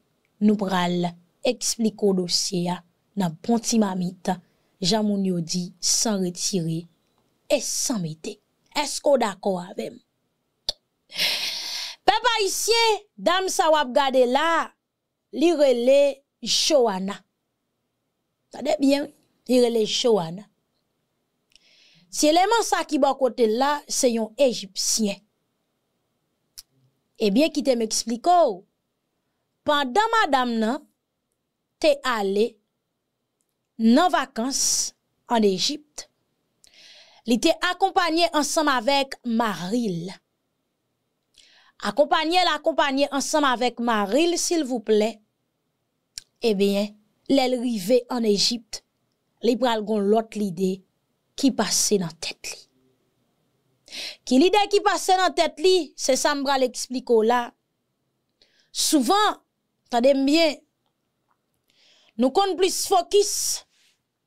nou pral ekspliko dosye ya nan ponti mamit, jan moun yo di san retire e san mette. Esko dako avem? Pepa isye, dam sa wap gade la, li rele Johanna. Tade bien, li rele Johanna. Si eleman sa ki bakote la, se yon Egipsyen. Ebyen ki te m'ekspliko, pandan madame nan, te ale nan vakans an Egypt, li te akompanyen ansam avek Maril. Akompanyen l'akompanyen ansam avek Maril, sil vouple, ebyen, lel rive an Egypt, li pral gon lot lide ki pase nan tet li. Ki lide ki pase nan tet li, se sa mbral ekspliko la, souvan, tade mbyen, nou kon plis fokis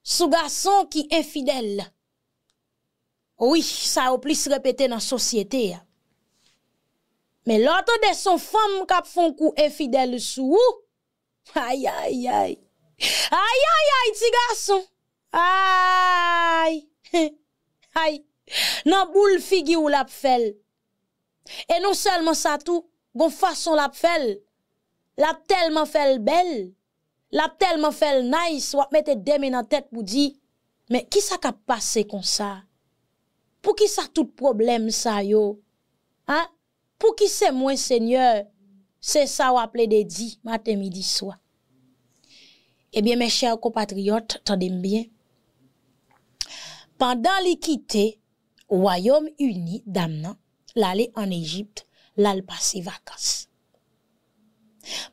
sou gason ki enfidel. Ouwi, sa ou plis repete nan sosyete ya. Me loto de son fom kap fon kou enfidel sou ou, ay, ay, ay, ay, ay, ay, ti gason, ay, ay, nan boule figi ou lap fel. E non selman sa tou, gon fason lap fel, lap telman fel bel, lap telman fel nice, wap mette deme nan tet pou di, men ki sa kap pase kon sa? Pou ki sa tout problem sa yo? Ha? Pou ki se mwen seigneur, se sa wap le de di, maten midi swa. Ebyen, men chèr kompatriot, tandem bien, pandan li kite, Woyom uni dam nan, lale an Egypt, lale pase vakas.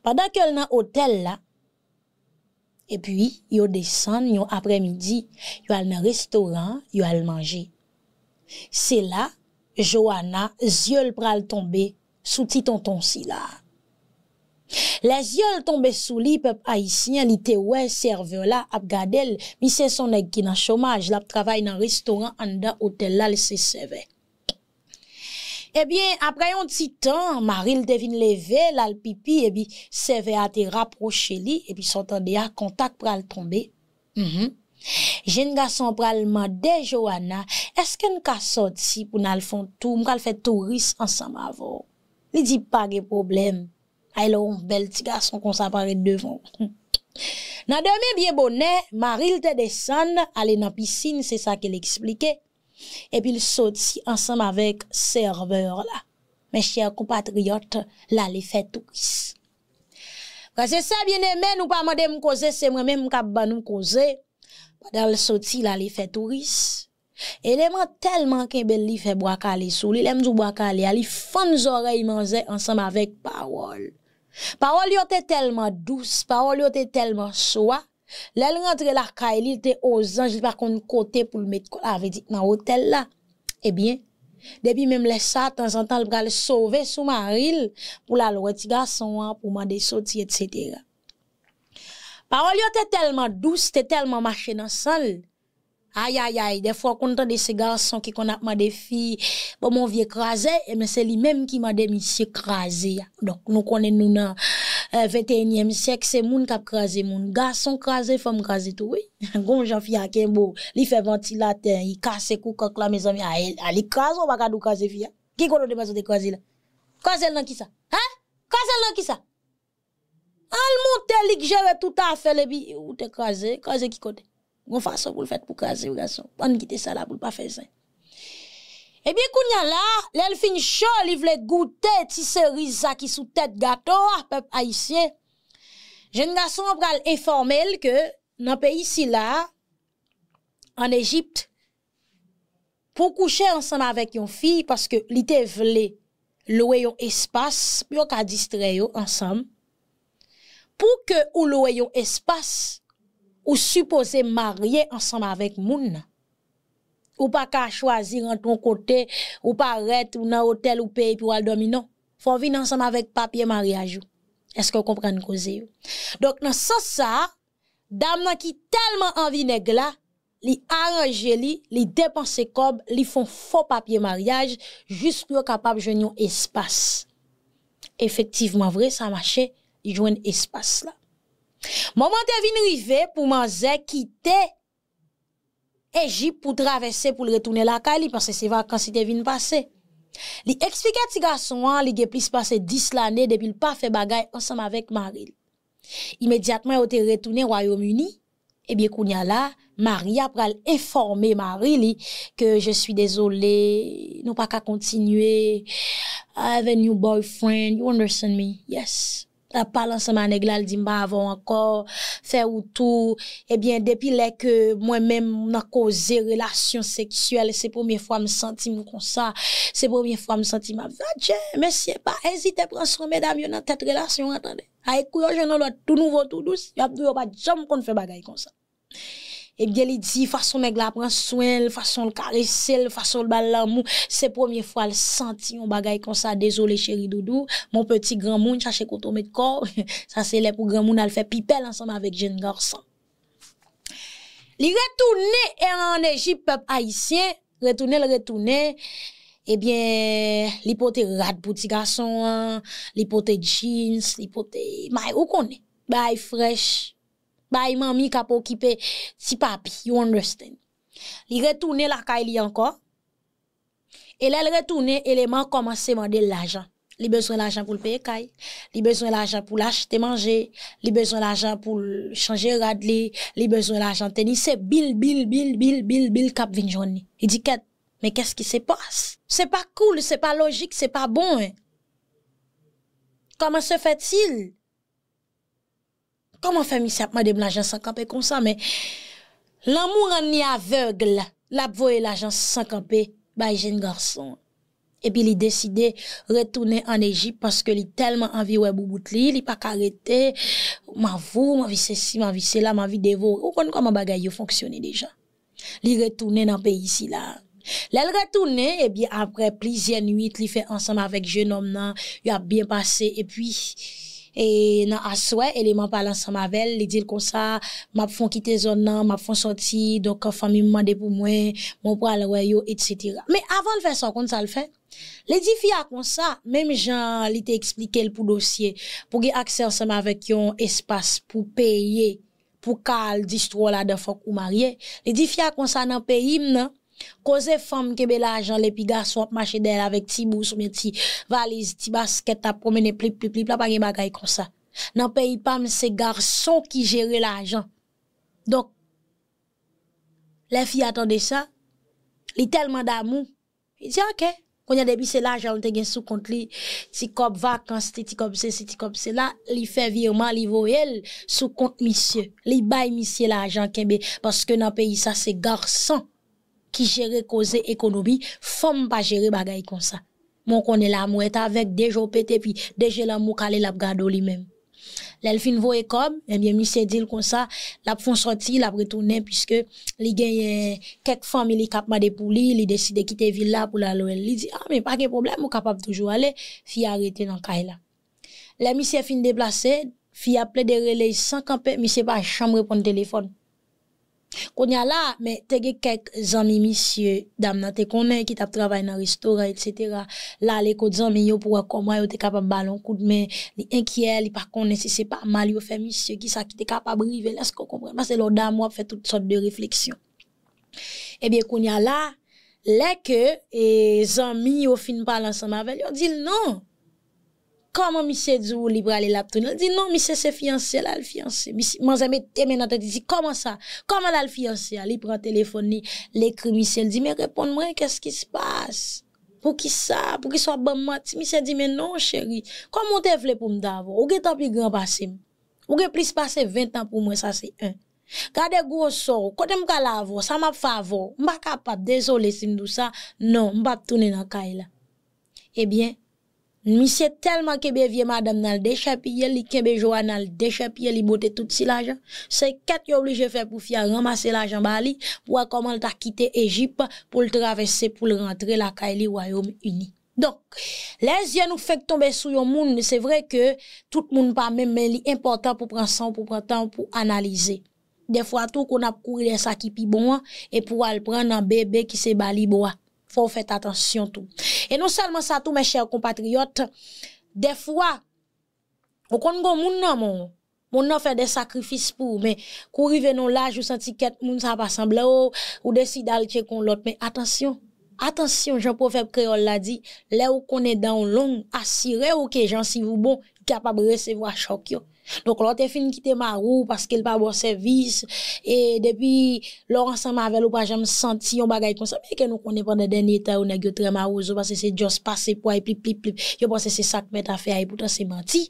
Padan ke l nan hotel la, epi yo desan, yo apre midi, yo al nan restoran, yo al manje. Se la, Johanna, zyol pral tombe, sou ti ton ton si la. Le zyol tombe sou li, pep Haitien, li te we serve la, ap gade mi se son ek ki nan chomaj, la ap travay nan restoran, an da hotel la, li se seve. Ebyen, apre yon ti tan, Maril devine leve, lal pipi, ebi, seve a te raproche li, ebi, sotan de a kontak pral tombe. Mhm. Jen ga son pral mande, Johanna, eske n ka sot si pou nan l fon tou, m kal fe touris ansan ma vo. Li Ay lò yon bel ti gason kon sa paret devan. Nan deme biye bonè, Maril te desen, ale nan pisin, se sa ke l'explike. Epi l soti ansam avek serveur la. Men chèr kompatriot, la li fè touris. Kase sa biene men ou pa mande mkoze, se mwen men mkap ban mkoze. Padal soti la li fè touris. Eleman telman kembe li fè boakale sou, li lem zou boakale, li fan zorey manze ansam avek pawol. Parol. Parol yote telman dous, parol yote telman soa, Lè lè rentre la ka e li te ozan, jil pa kon kote pou l met kon ave dik nan hotel la. Ebyen, debi mèm lè sa, tan san tan l pral sove sou maril pou la lwè ti gason an, pou mande soti, etc. Parol yo te telman douz, te telman mache nan san l. Ayayay, defwa kontan de se garson ki kon apman de fi, bon moun vie kraze, e men se li menm ki man de misye kraze ya. Donk nou konen nou nan 21e sek, se moun kap kraze moun. Garson kraze, fom kraze tou, wey. Gon jan fi a kenbo, li fe ventilaten, yi kase kou kak la me zami, a li kraze ou baka dou kraze fi ya? Ki konon de maso de kraze la? Kraze l nan ki sa? Ha? Kraze l nan ki sa? Al moun telik jere tout a fe le bi, ou te kraze, kraze ki kote? Gon fason pou l fèt pou kaze ou gason. Pan gite sa la pou l pa fè zè. Ebi koun ya la, lè l fin chò, li vle goutè ti se riza ki sou tèt gato, apèp haisyen. Jen gason ap pral informel ke nan peyi si la, an Egypt, pou kouchè ansan avèk yon fi, paske li te vle loue yon espas, pi yo ka distre yo ansan, pou ke ou loue yon espas, Ou suppose marye ansanm avèk moun. Ou pa ka chwazi ran ton kote, ou pa ret ou nan hotel ou pey pou al domino. Fon vin ansanm avèk papye mariajou. Eske ou kompren kouze yo. Dok nan sa sa, dam nan ki telman anvi neg la, li aranje li, li depanse kob, li fon fo papye mariaj, jist pou yo kapab jwen yon espas. Efektiveman vre, sa mache, yon espas la. Moman te vin rive pou man zè kite Ejip pou travesse pou l retoune la ka li Pase se va kan si te vin pase Li ekspike ti gason an li ge plis pase dis l ane Depi l pa fe bagay ansam avek Maril Imediatman yo te retoune Royaume Uni Ebyen kounya la, Maria pral informe Marili ke je suis désolé, nou pa ka kontinue, I have a new boyfriend, you understand me? Yes. La palan seman neg la l di mba avon ankor, fe ou tou, ebyen depi le ke mwen men nan koze relasyon seksuel, se pwemye fwa m senti m kon sa, se pwemye fwa m senti m avadje, mesye pa, ezite pranson medam yo nan tet relasyon, atande. A ekou yo jenon lo tout nouvo, tout dous, yo ap dou yo pa jom kon fè bagay kon sa. Ebyen li di, fason neg la pran swen, fason l karesel, fason l balamou, se pwemye fwa l senti yon bagay kon sa, dezole cheri doudou, mon peti gran moun chache koto met kor, sa se le pou gran moun al fè pipel ansanm avèk jen garsan. Li retoune en Egypt pep haisyen, retoune l retoune, ebyen li pote rad pouti gason, li pote jeans, li pote may ou konen, bay frech, ba iman mi ka pou kipe si papi, you understand. Li retoune la kay li anko, e lè l retoune, eleman komanse mande l ajan. Li bezon l ajan pou l peye kay, li bezon l ajan pou l achete manje, li bezon l ajan pou l chanje rad li, li bezon l ajan teni, se bil, bil, bil, bil, bil, bil kap vin jouni. I di ket, me kes ki se pas? Se pa koul, se pa logik, se pa bon. Koman se fet fè mi sep ma dem l'ajan sankanpe kon sa, men l'amou ran ni avegle, l'ap voye l'ajan sankanpe, bay jen garson. E pi li deside retoune an Egypt, paske li telman anvi wè boubout li, li pa karete, ma vou, ma vi se si, ma vi se la, ma vi devo, ou kon kon ma bagay yo fonksyone deja. Li retoune nan peyi si la. Lè l retoune, e bi apre plizien nuit, li fè ansan avèk jenom nan, yo ap bien pase, e pi... E nan aswe, eleman palan sa mavel, li dil kon sa, map fon kite zon nan, map fon soti, donk fami mwande pou mwen, mwen pral wè yo, etc. Me avan l fè sa kon sa l fè, li di fia kon sa, mem jan li te eksplike l pou dosye, pou ge akse ansama vek yon espas pou peye, pou kal distro la de fok ou li di fia kon sa nan peyi mnen, Koze fam kebe la ajan le pi gason ap mache del avèk ti bous ou mè ti valiz, ti basket ap promene plip plip plip la pa gen bagay kon sa. Nan peyi pam se garson ki jere la ajan. Dok, le fi atande sa, li telman damou, li di ok, konye debi se la ajan te gen sou kont li, ti kop vakans, ti kop se, ti kop se la, li fe virman, li voyel sou kont misye, li bay misye la ajan kebe, paske nan peyi sa se garson. Ki jere koze ekonomi, fom pa jere bagay kon sa. Mon konen la mou et avek dejo pete pi deje la mou kale lap gado li men. Lel fin vo e kom, enbyen mi se dil kon sa, lap fon soti, lap retounen, piske li genye kek fami li kapma de pou li, li deside kite villa pou la loel. Li di, ah, men pa gen problem, mou kapap toujou ale, fi arete nan kay la. Le mi se fin deplase, fi aple de relay san kampe, mi se pa chanm repon telefon. Konya la, me tege kek zami misye dam nan te konen ki tap travay nan ristora, etc. La, le kou zami yo pou wakomwa yo te kapab balon kout men, li enkiye, li pa konen si se pa mal yo fe misye ki sa ki te kapab rive, lesko kompren. Mas se lo dam wap fe tout sort de refleksyon. Ebyen konya la, le ke zami yo fin palan sa mavel, yo dil non. Koman misye djou li prale lap toun? El di, non, misye se fianse, la l fianse. Man zeme teme nan te di, koman sa? Koman la l fianse? Li pran telefon ni, le kri misye, el di, me repon mwen, kes ki se passe? Pou ki sa? Pou ki so ban mat? Misye di, men non, cheri. Koman te vle pou mda avon? Ou ge tan pi gran pasim? Ou ge plis pase 20 an pou mwen, sa se un. Gade gwo so, kote mga la avon, sa map favon, mba kapap, dezole si mdou sa, non, mba tounen an kay la. Ebyen, Misye telman kebe vie madam nan l dechapye, li kebe jowa nan l dechapye, li bote tout si l ajan. Se ket yo oblige fe pou fya ramase l ajan bali, pou akoman l ta kite Ejip pou l travesse pou l rentre la kaili Woyom Uni. Donk, les yen nou fek tombe sou yon moun, se vre ke tout moun pa men men li important pou pran san, pou pran tan, pou analize. De fwa tou kon ap kouri de sa ki pi bon, e pou al pran nan bebe ki se bali boa. Fò fèt atensyon tou. E non salman sa tou, mè chèr kompatriot, defwa, ou kon goun moun nan moun, moun nan fè de sakrifis pou, mè kou rive non laj ou santi ket moun sa pa sanble ou, ou desi dal chè kon lot, mè atensyon, atensyon, jan pou fèp kreol la di, lè ou konè dan ou long, asire ou ke jan si vou bon, kapab resevo a chok yo. Donk lò te fin kite marou paske l pa bo servis e depi lò ansan mavel ou pa jem senti yon bagay kon sa meke nou konen pande denye ta ou negyo tre marou zo paske se jos pase po ay plip plip plip. Yo paske se sak met a fe ay poutan se manti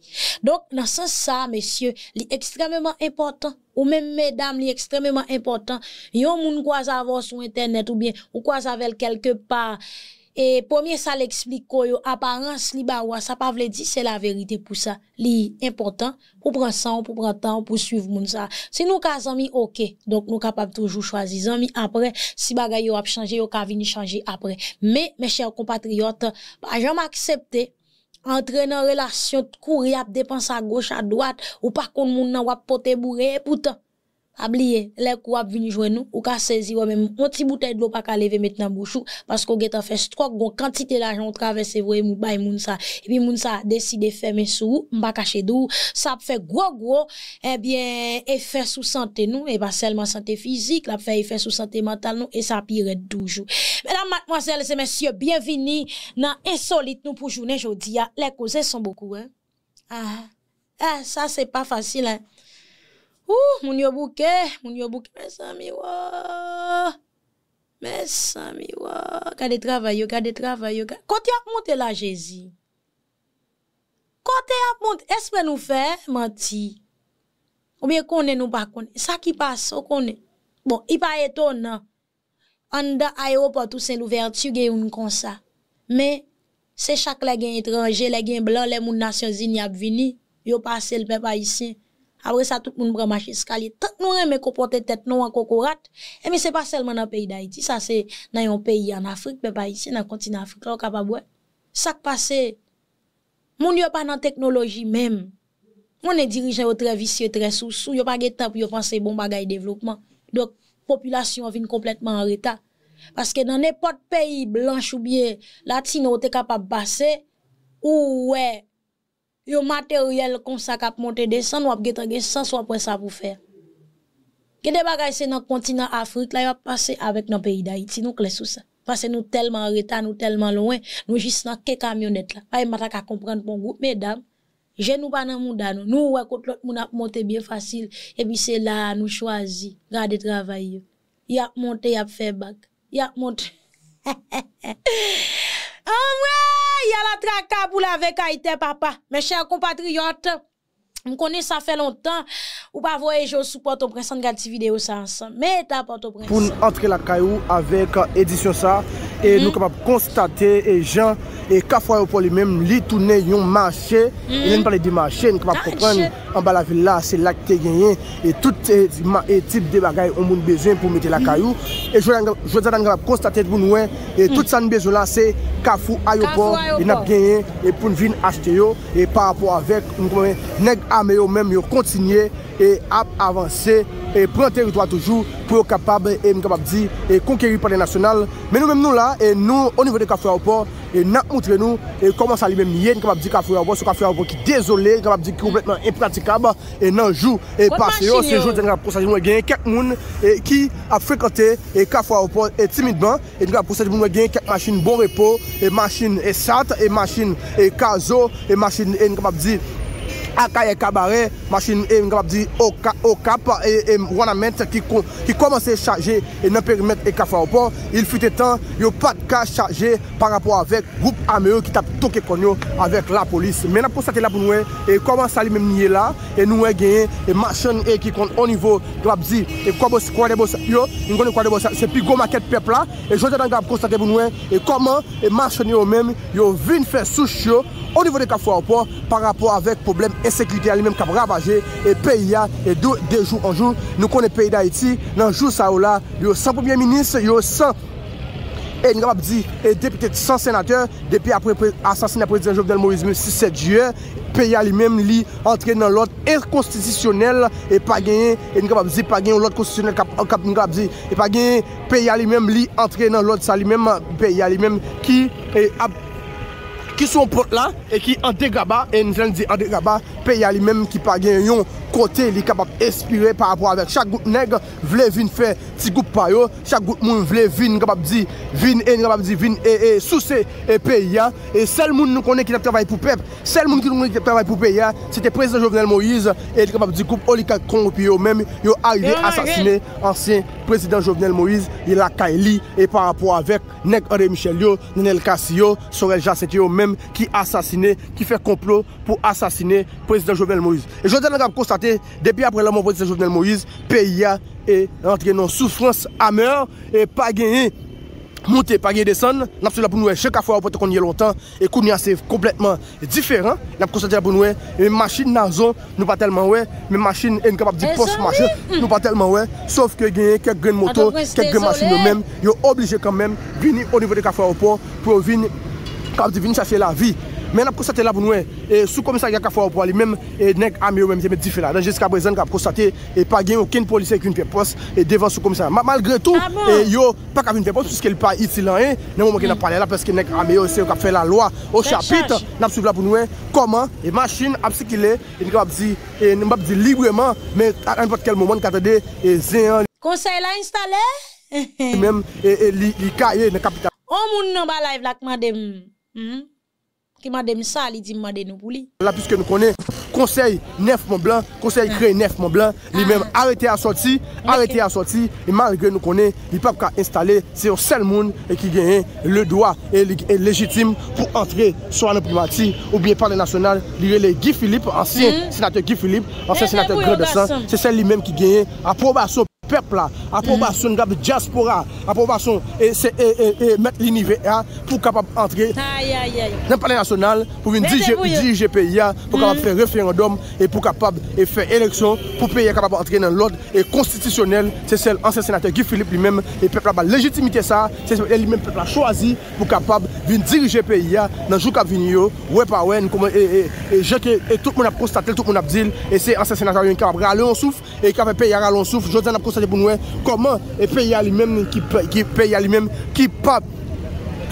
donk nan san sa mesye li ekstrememan important ou men medam li ekstrememan important yon moun kwa zavon sou internet ou bien ou kwa zavel kelke pa E pwemye sa l'eksplik ko yo aparense li ba wwa, sa pa vle di, se la verite pou sa. Li important pou pran san, pou pran tan, pou suiv moun sa. Se nou ka zami, ok. Donk nou kapap toujou chwazi zami. Apre, si bagay yo ap chanje, yo ka vini chanje apre. Me, me chèr kompatriyot, pa jom aksepte, entre nan relasyon kouri ap depans a goch, a doat, ou pa kon moun nan wap pote bourre, poutan. Abliye, lè kou ap vini jwen nou, ou ka sezi wè mèm, mwen ti boutei dlo pa ka leve met nan bouchou, pasko ge ta fè strok, gon kantite l'ajan ou travesse vwe mou bay moun sa, epi moun sa deside fè mè sou, mba kache dou, sa ap fè gwo gwo, ebyen, e fè sou sante nou, e pa selman sante fizik, la fè e fè sou sante mental nou, e sa ap ire doujou. Mèdam matmoazèl, se mèsyè, bienvini nan insolite nou pou jounen jodi ya, lè kou zè son boku, eh? Ah, ah, sa se pa fasil, eh? Ou, moun yo bouke, moun yo bouke, mè san mi wò, mè san mi wò, kade travay yo, kade travay yo, kote ap monte la jezi. Kote ap monte, espe nou fè, manti. Ou bie konen nou pa konen, sa ki pas, ou konen. Bon, i pa eton nan, an da aéroport ou sen l'ouvertu gen yon kon sa. Men, se chak la gen etranje, la gen blan, le moun nasyon zin yap vini, yo pase l pe pa isyen. Apre sa tout moun bremache skalye, tak nou reme kopote tet nou an kokorat, e mi se pa selman nan peyi da iti, sa se nan yon peyi an Afrik, pe pa iti nan konti nan Afrik, la ou kapabwe, sak pase, moun yo pa nan teknoloji mem, moun e dirijen yo tre visye, tre sou, sou yo pa getan pou yo panse bon bagay devlopman, dok, populasyon vin kompletman an reta, paske nan nepot peyi blanch ou bie, latino te kapab base, ou we, yo matériel comme ça cap monter descendre ou getan gen sens ou après ça pour faire gen des bagages c'est dans continent Afrique là va passer avec dans pays d'Haïti nous clé sous ça parce que nous tellement en retard nous tellement loin nous juste dans quelques camionnettes là pas m'a ka comprendre bon groupe mesdames je nous pas dans monde nous nous ouais contre l'autre monde a monter bien facile et puis c'est là nous choisi garder travail il a monté il a fait bac il a monté Amwe, yala traka pou la vek Haïti, papa. Mes chers compatriotes, m konen sa fe lontan, ou pa voye jo sou Port-au-Prince, an gade ti video sa ansan. Meta Port-au-Prince. Pou nou la kayou avek edisyon sa, e nou kapap konstate e jan e ka fwa yo pou li menm li toune yon mache e jen pale di mache, nou kapap kopren an ba la villa, se lak te genyen e tout e tip de bagay ou moun bezwen pou mette la kayou e jwè zan an kapap konstate pou nou e tout san bezwen la se kafou ayopor, yon ap genyen e pou vin achte yo, e par rapport avek neg ame yo menm yo kontinye e ap avanse, e pren teritwa toujou, pou yo kapab, e m kapab di, e konkeri pale nasyonal, men nou men nou la, e nou, o nivou de kafou ayopor, e nap moutre nou, e koman sa li men miye, n kapab di kafou ayopor, sou kafou ayopor ki dezolé, n kapab di kompletman impratikab, e nan jou, e pase yo, se jou den kapab prosajin mwen genye kek moun, e ki ap frekante, e kafou ayopor, e timidman, e n kapab prosajin mwen genye kek machin bon repo, e machin e sat, e machin e kazo, e machin e n kapab di, Akaye Kabare, machin e mga di Okap e Wanament ki, ko, ki komanse chaje e nan perimet e kafa Kafaropor. Il fite tan yo pat ka chaje par rapport avek group AME yo ki tap toke konyo avek la polis. Men ap konstate la pou noue e koman sali men nye la e noue genye e machin e ki kon o nivou grab di e kwa bos kwa de bos yo, yon kwa de bos se pi go maket pepla e jote dan grab konstate pou noue e koman e machin yo men yo vin fe souche yo o nivou de kafa Kafaropor par rapport avek problem ensekriti a li menm kap ravaje e peyi ya e do de jou an jou nou konen peyi da iti, nan jou sa ou oh la yo san premier minis, yo san E nga kapap di, e depite san senateur, depi apre asasina prezident Jovenel Moïse Mèm 6-7 juè, peya li mèm li entre nan lot inkonstitisyonel e pa genye, e nga kapap di, pa genye lot konstitisyonel kap, nga nou di, e pa genye peya li mèm li entre nan lot sa li mèm, peya li mèm ki e, ap ki sou an pot la, e ki an degaba, e nou jen di an degaba, pe ya li menm ki pa gen yon kote li kapap espire par rapport avek. Chak gout neg vle vin fe ti goup payo, chak moun vle vin kapap di, vin en kapap di, vin e sou se pe ya. E sel moun nou konen ki tap travay pou pep, sel moun ki nou konen ki tap travay pou pe ya, se te prezident Jovenel Moïse, e li kapap di goup yo arive asasine ansyen prezident Jovenel Moïse, yi la kay li, e par rapport avek neg André Michel yo, nenel yo, sorel jasete yo menm ki asasine, ki fe komplo pou asasine prezident Jovenel Moïse. E nan kap kote, depi apre la moun pote se Jovenel Moïse, peya e rentre nan soufrans ameur, e pa genye monte, pa genye desan, nap sou la pou nou e chek a fwa ou pote konye lontan, e koun yase kompletman diferan, nap konsate la pou nou e, e machin nan zon, nou pa telman we, me machin en kapap di pos machin, nou pa telman we, sauf ke genye kek gren moto, kek gren machin yo men, yo oblige kan men, vini o nivou de ka fwa ou po, pou vini, kap di vini chache la vi, Men ap konstate la pou nou e, e sou komisarya ka fwa ou pou ali, menm e, nek ame ou menm se met di fe la. Dan jiska prezant kap konstate, e pa gen yo ken polise ki yon pe pos, e devan sou komisarya. Malgre tou, ah bon? e, yo pa ka vin pe pos, pwiske li pa iti lan e, nan mouman gen ap pale la, pweske nek ame ou se yo kap fe la loa. Ou chapit, nap ap la pou nou e, koman, e masin ap si ki le, e nik ap di, e nik ap di libreman, men an pot kel mouman katade, e zen an. Konsey la installe? Mem, e, e li kaye ne kapita. O moun nan ba live lakman dem. Mm -hmm. Ki mande msa li di mande nou pou li. La piske nou konen, konsey nef mon blan, konsey kre nef mon blan, li men arete a soti, arete a soti, e malge nou konen, li pap ka installe, se yo sel moun, e ki genyen le doa, e legitime pou entre so an oprimati, ou biye parle nasyonal, li rele Guy Philippe, ansyen senatè Guy Philippe, ansyen senatè Gredesan, se sel li men ki genyen, aprobaso pepla, aprobason gab diaspora, aprobason e met l'inive pou kapab entre nan pale nasyonal pou vin dirije peya pou kapab fe referendum e pou kapab fe eleksyon pou peya kapab entre nan lode e konstitisyonel se sel ansen senatè Guy Philippe li men e pepla ba legitimite sa se sel li men pepla chwazi pou kapab vin dirije peya nan jou kap vin yo. We pa wen e jeke e tout moun ap konstatel, tout moun ap dil e se ansen senatè yon kapab rale on souf e kapab peya rale on souf, joten chanje pou nou e, koman? E peyi a li menm ki, pe, ki, pe, ki pap?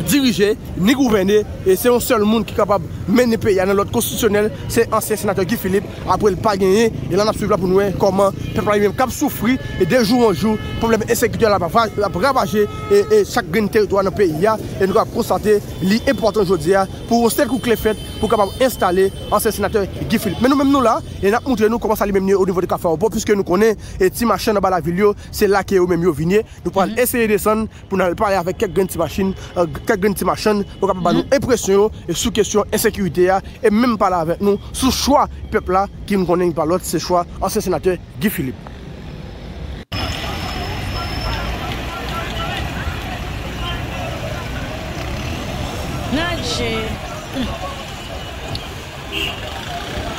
dirije, ni gouvene, e se yon sol moun ki kapab mene pe ya nan lot konstitusyonel, se ansyen senatèr Guy Philippe, apre l pa genye, e lan ap suiv la pou noue koman, pepla yon kap soufri, e de jou anjou, probleme esekite la ap ravaje, e chak gen teritwa nan pe ya, e nou kap konstate li important jodi ya, pou ou stel kou kle fet, pou kapab installe ansyen senatèr Guy Philippe. Men nou men nou la, e nan moutre nou koman sa li men mene ou nivou de kafa ou bo, pwiske nou konen, e ti machan nan ba la vil yo, se la ke yo men yo vinye, nou pral eseye desan, pou nan pale avek kek gen ti machin, kek euh, kak gen ti machan, pou kap ba nou mhm. impresyon yo, e sou kesyon ensekurite ya, e menm pala avek nou, sou chwa pepla ki nou konen palot, se chwa ansen senate Guy Philippe. Nadje.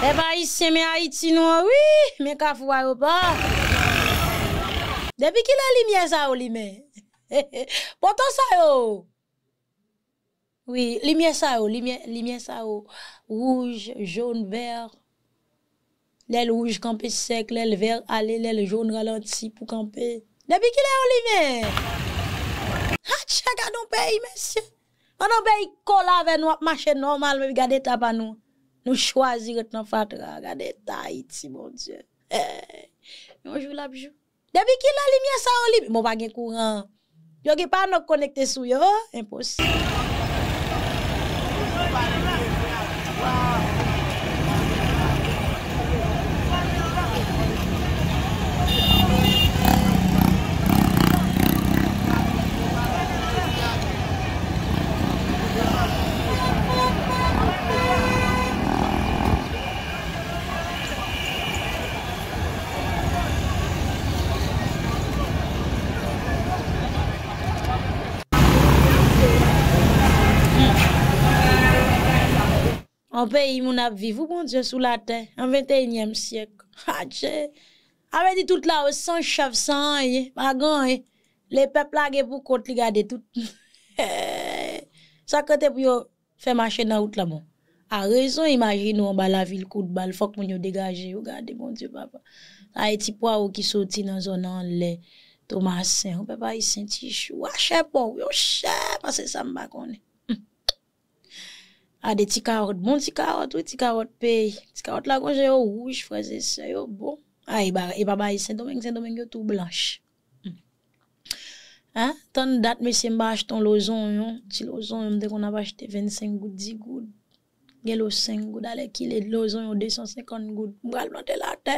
E ba isye me Haiti nou, oui, me ka fwa yo pa. Depi ki la li mye sa ou li men. Poton sa yo. Oui, yo, li miye sa yo. Rouge, jaune, vert. Lèl rouge kampe sek, lèl vert ale, lèl jaune ralenti pou kampe. Depi ki la yo li me? Ha, tche gade nou peyi, mesye. Anon peyi kola ve nou ap mache normal, me vi gade taba nou. Nou chwazi ret nan fatra, gade ta iti, mon die. Yon jou la bijou. Debi ki la li miye sa oli, moun bagen kouran. Yon ki pa nou konekte sou yo, imposi. An pe yi moun ap vivou moun dje sou la ten, an 21èm syek. Hadje, ave di tout la ou san chav san ye, bagan ye, le pep la ge pou gade tout. Sa kote pou yo fe mache nan out la moun. A rezon imagine ou an ba la vil kout bal, fok moun yo degaje yo gade moun dje papa. A eti po a ou ki soti nan zonan le, Thomasen, ou pe pa yi senti chou. A chè pou, yo chè, pa se sa mba konen. a de ti karot, bon ti karot, ou ti karot pey, ti karot la konje yo rouj, freze se yo, bon, a e ba, e ba baye Saint-Domingue, Saint-Domingue yo tou blanche. Mm. Ha, tan dat me se mba achton lozon yon, ti lozon yon mde kon ap achete 25 goud, 10 goud, gelo 5 goud, ale ki le lozon yon 250 goud, mbral blante la te,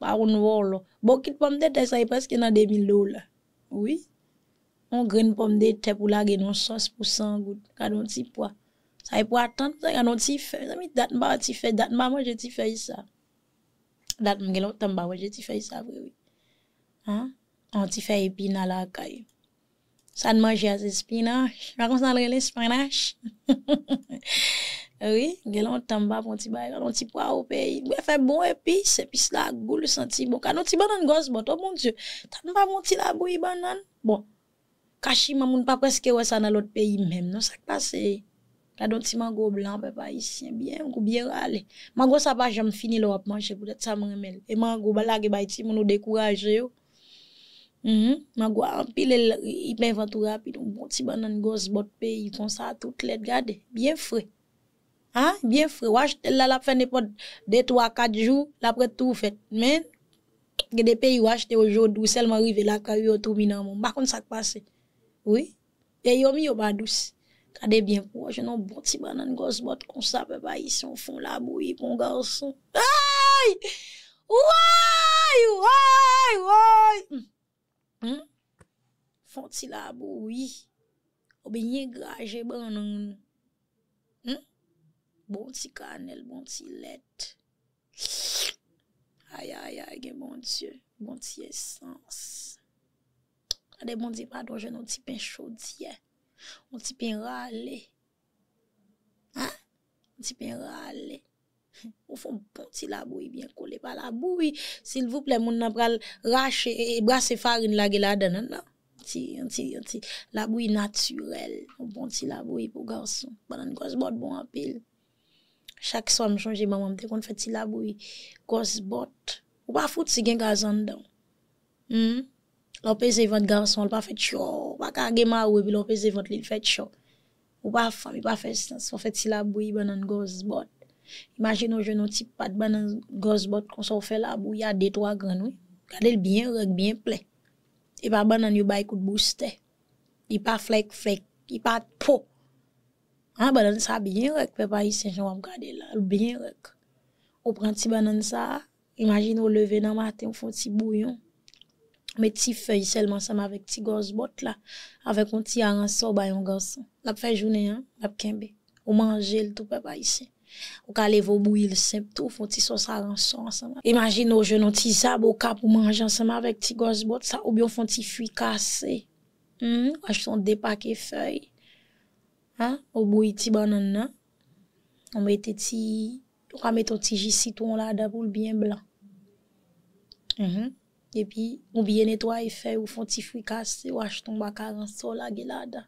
ba baroun wolo, bo kit pom de te sa yi preske nan 2000 do la, oui, on gren pom de te pou la gen, genon sos pou 100 goud, kadon ti pwa, Sa e pou atan, sa yon an ti fey. Zami, dat mba ti fe, dat mba mwen je ti fey sa. Dat mwen gen loutan mba mwen je ti fey sa vwe. wè. Ha? An ti fe epi nan la akay. Sa n manje ase spinach. Ma kon san rele spinach. Oui, gen loutan mba mwen ti bay, an ti pwa ou peyi. Mwen fe bon epis, epis la goul, senti bon. kanon ti banan gos bot, oh mon dieu. Tan mba mwen ti la bou banan. Bon, kashi mwen moun pa preske wè sa nan lot peyi mèm. Non sak pase yi. Kanon ti mango blan pe pa isi. Bien, mkou. Mango sa fini lò ap manje. Poutet sa mwen remel. E mango balage bayi ti moun ou dekouraje yo. Ma gwa anpil yi pen vantou rapid Un bon bot sa Bien fre Bien fre Waj tel la la fen epot De 3-4 jou La pre tout fet Men Gede pe yi waj te ojod Ou selman rive la ka yu otou minan moun Bakon sak pase Oui E yomi yo ba dous Kade byen pou waj, nou bon ti banan gos bot kon sa pe pa isi, on fon la bouye kon garson. Ay! Ouay! Ouay! Ouay! Hmm? Fon ti la bouye. Obe nye graje banan. Hmm? Bon ti kanel, bon ti let. Ay, ay, ay, gen bon dieu. Bon ti esans. Kade bon di pa do jenon ti pen chodye. On ti pen rale. Ha? On ti pen rale. Ou fon bon ti la laboui, bien kole pa la laboui. Sil vouple, moun nan pral rache, e, e brase farin lage la danan nan. Ti, ti, ti, La laboui naturel. Ou bon ti la laboui pou garson. Banan gos bot bon apil. Chak so m chanje maman mte kon fè ti la laboui. Gos bot. Ou pa fout si gen gazan dan. Hmm? Lò peze vant garson, lò pa fet chou. Baka gema ou, pi lò peze vant li fet chou. Ou pa fami, pa fet sens. Ou fet sila bouy banan goz bot. Imagin nou jenon tip pat banan goz bot kon so fe la bouy a detwa gran wè. Gade l byen rek, byen ple. E pa banan yo bay kout booste. I pa flek flek, i pa po. An banan sa byen rek, pe pa yi senjon wap gade la. L byen rek. Ou pran ti banan sa, imagin ou leve nan maten, ou fon ti bouyon. met ti fey selman sam avèk ti gòz bot la, avèk on ti aran so ba yon gòson. Lap fè jounen an, lap kenbe. Ou manje l tout pe pa isè. Ou ka leve ou bouye l semp tou, fon ti sos aran so ansama. Imagine ou jenon ti zab ou kap ou manje ansama avèk ti gòz bot sa, ou byon fon ti fwi kase. Hmm, waj son depake fey. Ha, ou bouye ti banan nan. Ou mette ti, ou ka mette ti jisi tou an la da pou l bien blan. Mm -hmm. Epi, ou biye netwa e fe, ou fon ti fwi kase, ou ach ton baka ran sol a gelada.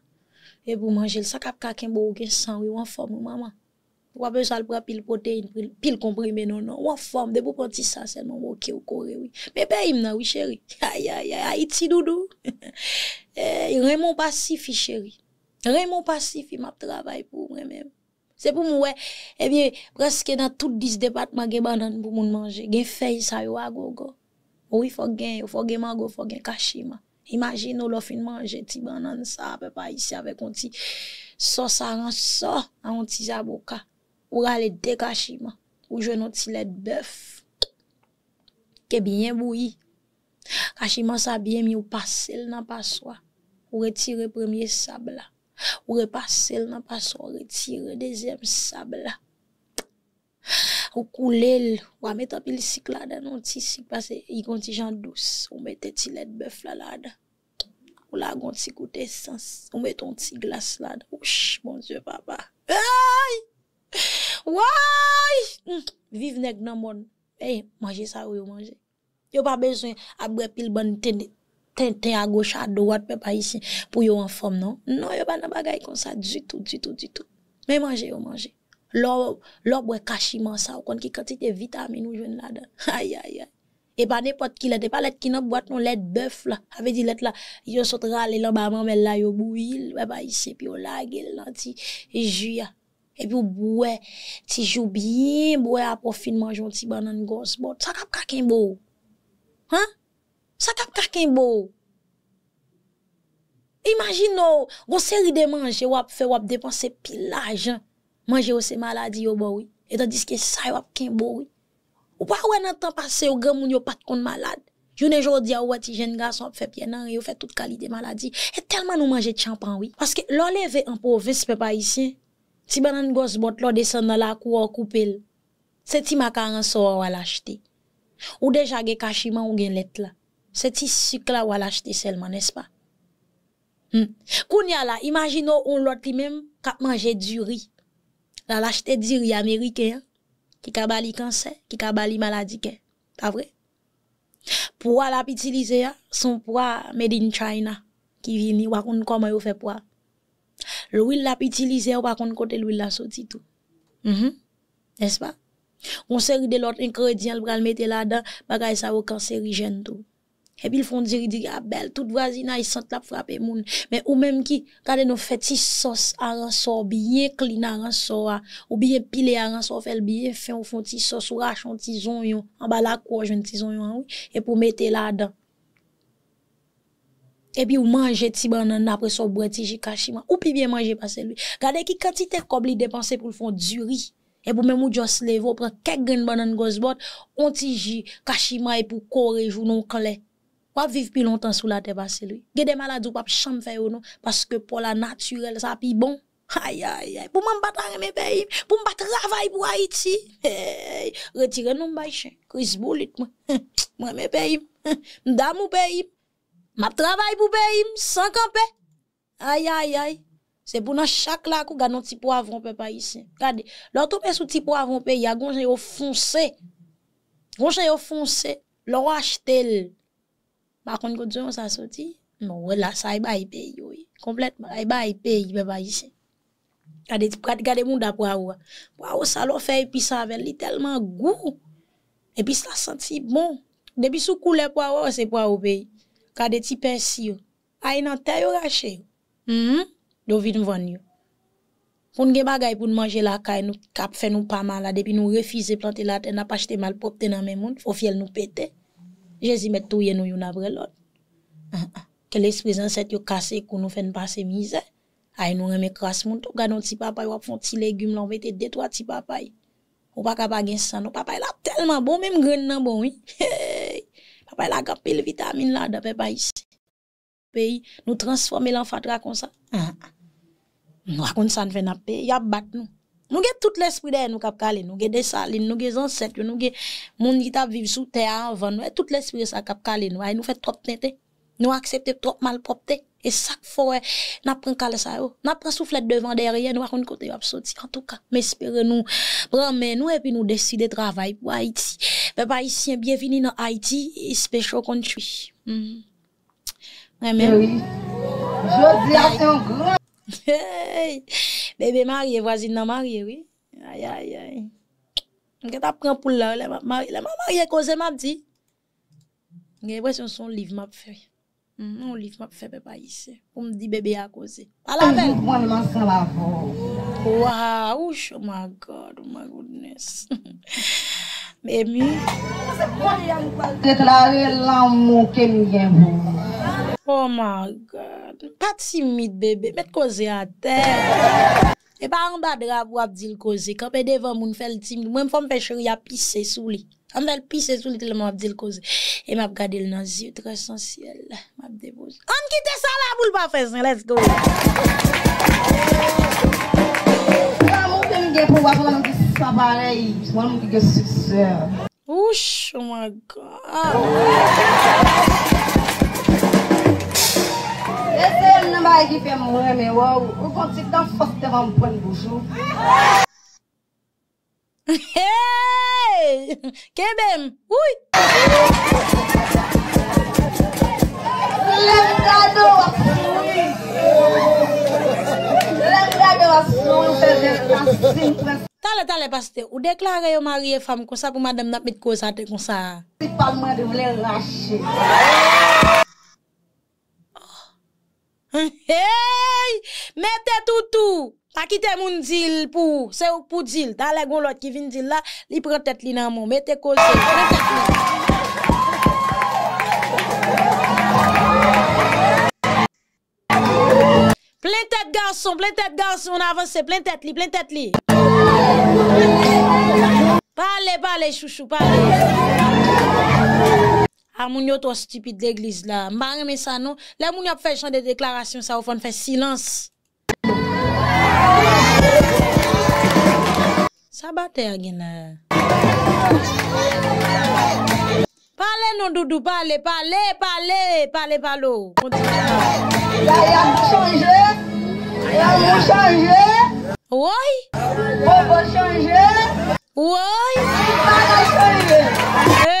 E pou manje l sakap kaken bo ou gen san, ou an form ou maman. Ou apè sal pra pil protein, pil komprime non non. Ou an form, de pou poti sa selman ou ou kore ou. Me pe im nan ou chéri. Ay ay ay, doudou. Eh, e, remon pasifi chéri. Remon pasifi map travay pou mwen mèm. Se pou mwen wè, ebyen, eh preske nan tout dis debatman gen banan pou moun manje. Gen fey sa yo a gogo. Ou yi fò gen, ou fò gen mango, fò gen kashima. Imagin nou lò fin manje ti banan sa, pe pa isi avè on ti sos aran so, an ti zaboka. Ou rale de kashima. Ou jwen on ti let bèf. Ke biyen bouyi. Kashima sa biyen mi ou pasel nan paswa. Ou retire premye sab la. Ou repasel nan paswa, ou retire dezem sab la. Ou koulel. Ou a met apil sik la dan. Ou ti sik pase yi konti jan dous. Ou mette ti let beuf la la da. Ou la gonti koute sens. Ou mette ton ti glas la da. Ouch, mon die papa. Aaaaay! Woy! Hmm, viv nek nan moun. Ey, manje sa ou manje. Yo pa bezwen abre pil ban ten ten a goch a do wat pe pa isi pou yo an fom non? Non, yo pa nan bagay kon sa du tout, du tout, du tout. Men manje yo manje. Lo bwe kachiman sa ou kon ki kantite vitamine ou jwen la dan. Ay, ay, ay. E pa nepot ki let, e pa let ki nan let beuf la. Ave di let la, yo sot rale lan ba la yo bouil, pe pa isi pi yo lage lan ti. E juya. epi ou bouè, ti jou biye, bouè apofin manjon ti banan gos bot, sa kap kaken bo? Ha? Sa kap kaken bo? Imagin nou, seri de manje wap fe wap depanse pil ajan, manje ou se maladi yo bo, etan diske sa wap ken bo, ou pa wè nan tan pase yo gen moun yo pat kon malade, jounen jodi ya wè ti jen gas wap fe pienan, yo fe tout kalite maladi, et telman nou manje chanpan, paske lò leve an pou vis pe pa isi, Ti banan gos bot lo desen nan la ou koupel, se ti makaran so wala achete. Ou deja ge kachiman ou gen let la. Se ti sik la wala achete selman, nespa? Hmm. Koun ya la, imagino ou lot li menm kap manje duri. La l'achete duri Amerike, ki ka bali kanser, ki ka bali maladike. Ta vre? Pou wala ap itilize ya, son wala made in China, vini wakoun koma yo fe pou wala. L'huile la ou kon kote l'huile la soti tou. Mhm. N'est-ce pas? On seri de l'autre ingrédient mette la dan, bagay sa ou cancerigen tou. Et puis, ils font dire, dit, ah, belle, toute voisine, ils sentent la frappe moun. Mais ou même qui, quand nous fait sauce à rançon, bien clean à rançon, ou bien pilé à rançon, fait bien fin, ou font sauce, ou rachon tison, en bas la cour, un tison, oui, et pour mettre là-dedans. Et puis, ou manger ti banan après so boire ti jikashima. Ou puis bien manger parce lui. Regardez qui quantité comme li dépenser pour le fond du riz. Et pour même ou just lever, ou prend quelques banan gosbot, on ti jikashima et pour correr jou non clé. Ou vivre plus longtemps sous la terre parce lui. Gè des maladies ou pas cham faire non parce que pour la naturelle ça pi bon. Aïe aïe aïe. Pour m'en battre mes pays, pour m'en travailler pour Haïti. Hey, retirez nous chien. Chris Boulit moi. Moi mes pays. M'dam ou pays. Map travay pou pe im, san kampe. Ay, ay, ay. Se pou nan chak la kou gade nou ti po avon pe pa isi. Gade, lor tope sou ti po avon pe, ya gonjen yo fonse. Gonjen yo fonse. Lor achete l. Bakon kou diyon sa soti. Non, la sa, ay ba yi pe yo. Kompletman, ay ba yi pe yi pe pa isi. Gade, gade moun da po avon. Po avon sa lo fe, epi sa ven li telman gou. Epi sa senti bon. Depi sou koule po avon, se po avon pe yi. Kade ti pensi yo. A yon an te yo rache yo. Hmm? Do vin von yo. Poun gen bagay pou nou manje la kay nou kap fe nou pa man la depi nou refize plante la ten apache te malpropte nan men moun. Fo fiel nou pete. Jezi met touye nou yon apre lot. Ke l'esprit zan set yo kase kou nou fen pase mize. A yon nou reme kras moun tou. Gade nou ti papay wap fon ti legume lan vete detwa ti papay. Ou pa kapa gen san nou. Papay la telman bon. Mem gren nan bon. Hey! Papa la gapil vitamine la da pe pa isi. Peyi nou transforme lan fatra kon sa. Nou akon san fe na peyi, yap bat nou. Nou ge tout l'esprit de nou kap kale, nou ge desaline, nou ge zanset, nou ge moun ki tap viv sou te avan, nou e tout l'esprit sa kap kale nou. Ay nou fe trop nete, nou aksepte trop malpropte. E sak fo we, nap pren kale sa yo. Nap pren souflet devan derye, nou akon kote yo ap soti. En tout ka, mespere nou prame nou e pi nou deside travay pou Haiti. Pe pa isi, bienveni nan Haiti, special country. Mwen men. Jodi a se yon Hey, bebe marye, vwazin nan marye, oui. Ay, ay, ay. Mwen ket ap pran pou la, le ma marye koze map di. Mwen wè son son liv map fe. Mwen liv map fe pe pa yise. Pou mdi bebe a koze. Ala men. Mwen man sa la vò. Waw, oh my God, oh my goodness. Mè mi. Mwen se pwè yon kwa. Mwen se pwè yon kwa. Mwen se pwè yon kwa. Oh my God. Pat timid bebe. Met koze a ter. E pa an ba drap wap dil koze. Kampè devan moun fel timid. Mwen fòm fè chèri a pisse sou li. An fel pisse sou li telman wap dil koze. E map gade l nan zi. Tre sensyel. Map deboze. An kite sa la pou l pa fè sen. Let's go. Mwen moun te mge pou wak lan ki sabarey. Mwen moun ki ge suksè. Oush. Oh my God. E se nan ba ki fe mwen reme waw, ou kon ti tan fos te ram pwen boujou. Hey! Kebem! Ouy! Lèm gado wap soui! Lèm gado wap soui, fè de prasin prasin. Tale tale paste, ou deklare yo marye fam kon sa pou madame nap mit konsa te kon sa? Si pa mwen de vle rache. Hey! Hey, mette toutou. Pa kite moun dil pou, se ou pou dil. ta le goun lot ki vin dil la, li pren tet li nan moun. Mette koze, pre tet li. Plen tet garson, plen tet garson, on avanse, plen tet li, plen tet li. Pale, pale, chouchou, pale. a moun yo to stupide l'eglise la. Mba reme sa nou, le moun yo ap fè chan de deklarasyon sa ou fon fè silans. Sa batè a genè. Pale nou doudou, pale, pale, pale, pale palo. La yam chanje, la yam chanje. Woy? Bon, bon, Woy bon, chanje. Woy? Woy chanje. Eh!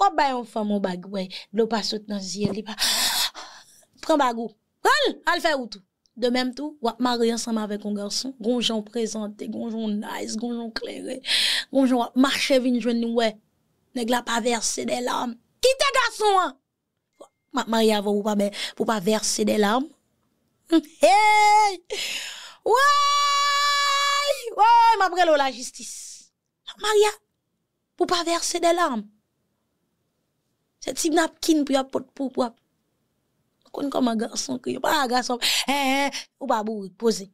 Ou bay yon fèm ou bag, wè, lo pa sot nan zye, li pa, pren bagou, al, al fè ou tou. De mèm tou, wap mari ansama avèk yon garson, gonjon prezante, gonjon nice, gonjon klerè, gonjon wap marche vin jwen nou wè, neg la pa verse de lam, kite garson an. Wap mari avè ou pa, be, ou pa verse de lam. Hm, hey! Wouay! Wouay, ma lo la jistis. La maria, pou pa verse de lam. Se ti napkin pou yap pot pou wap. Kon kon ma gason kriyo. Pa gason. He he. Ou pa bou. Pose.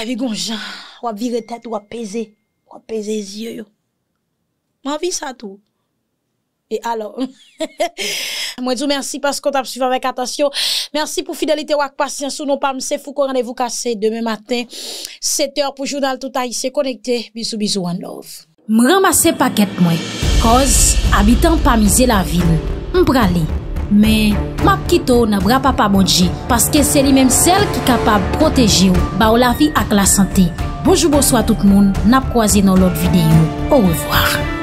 Evi gonjan. Wap vire tet wap peze. Wap peze zye yo. Mwa vi sa tou. E alo. Mwen djou mersi paskot ap suivan vek atasyon. Mersi pou fidelite wak pasyansou. Non pa mse fou kon ranevou kase. Deme matin. 7 or pou jounal touta yi se konekte. Bisou bisou one love. m ramase paket mwen, koz abitan pa mize la vil, m prale. Men, map kito nan bra pa pa bodje, paske se li menm sel ki kapab proteje ou, ba ou la vi ak la sante. Bojoubo swa tout moun, nap kwaze nan lot videyo. Ou revoar.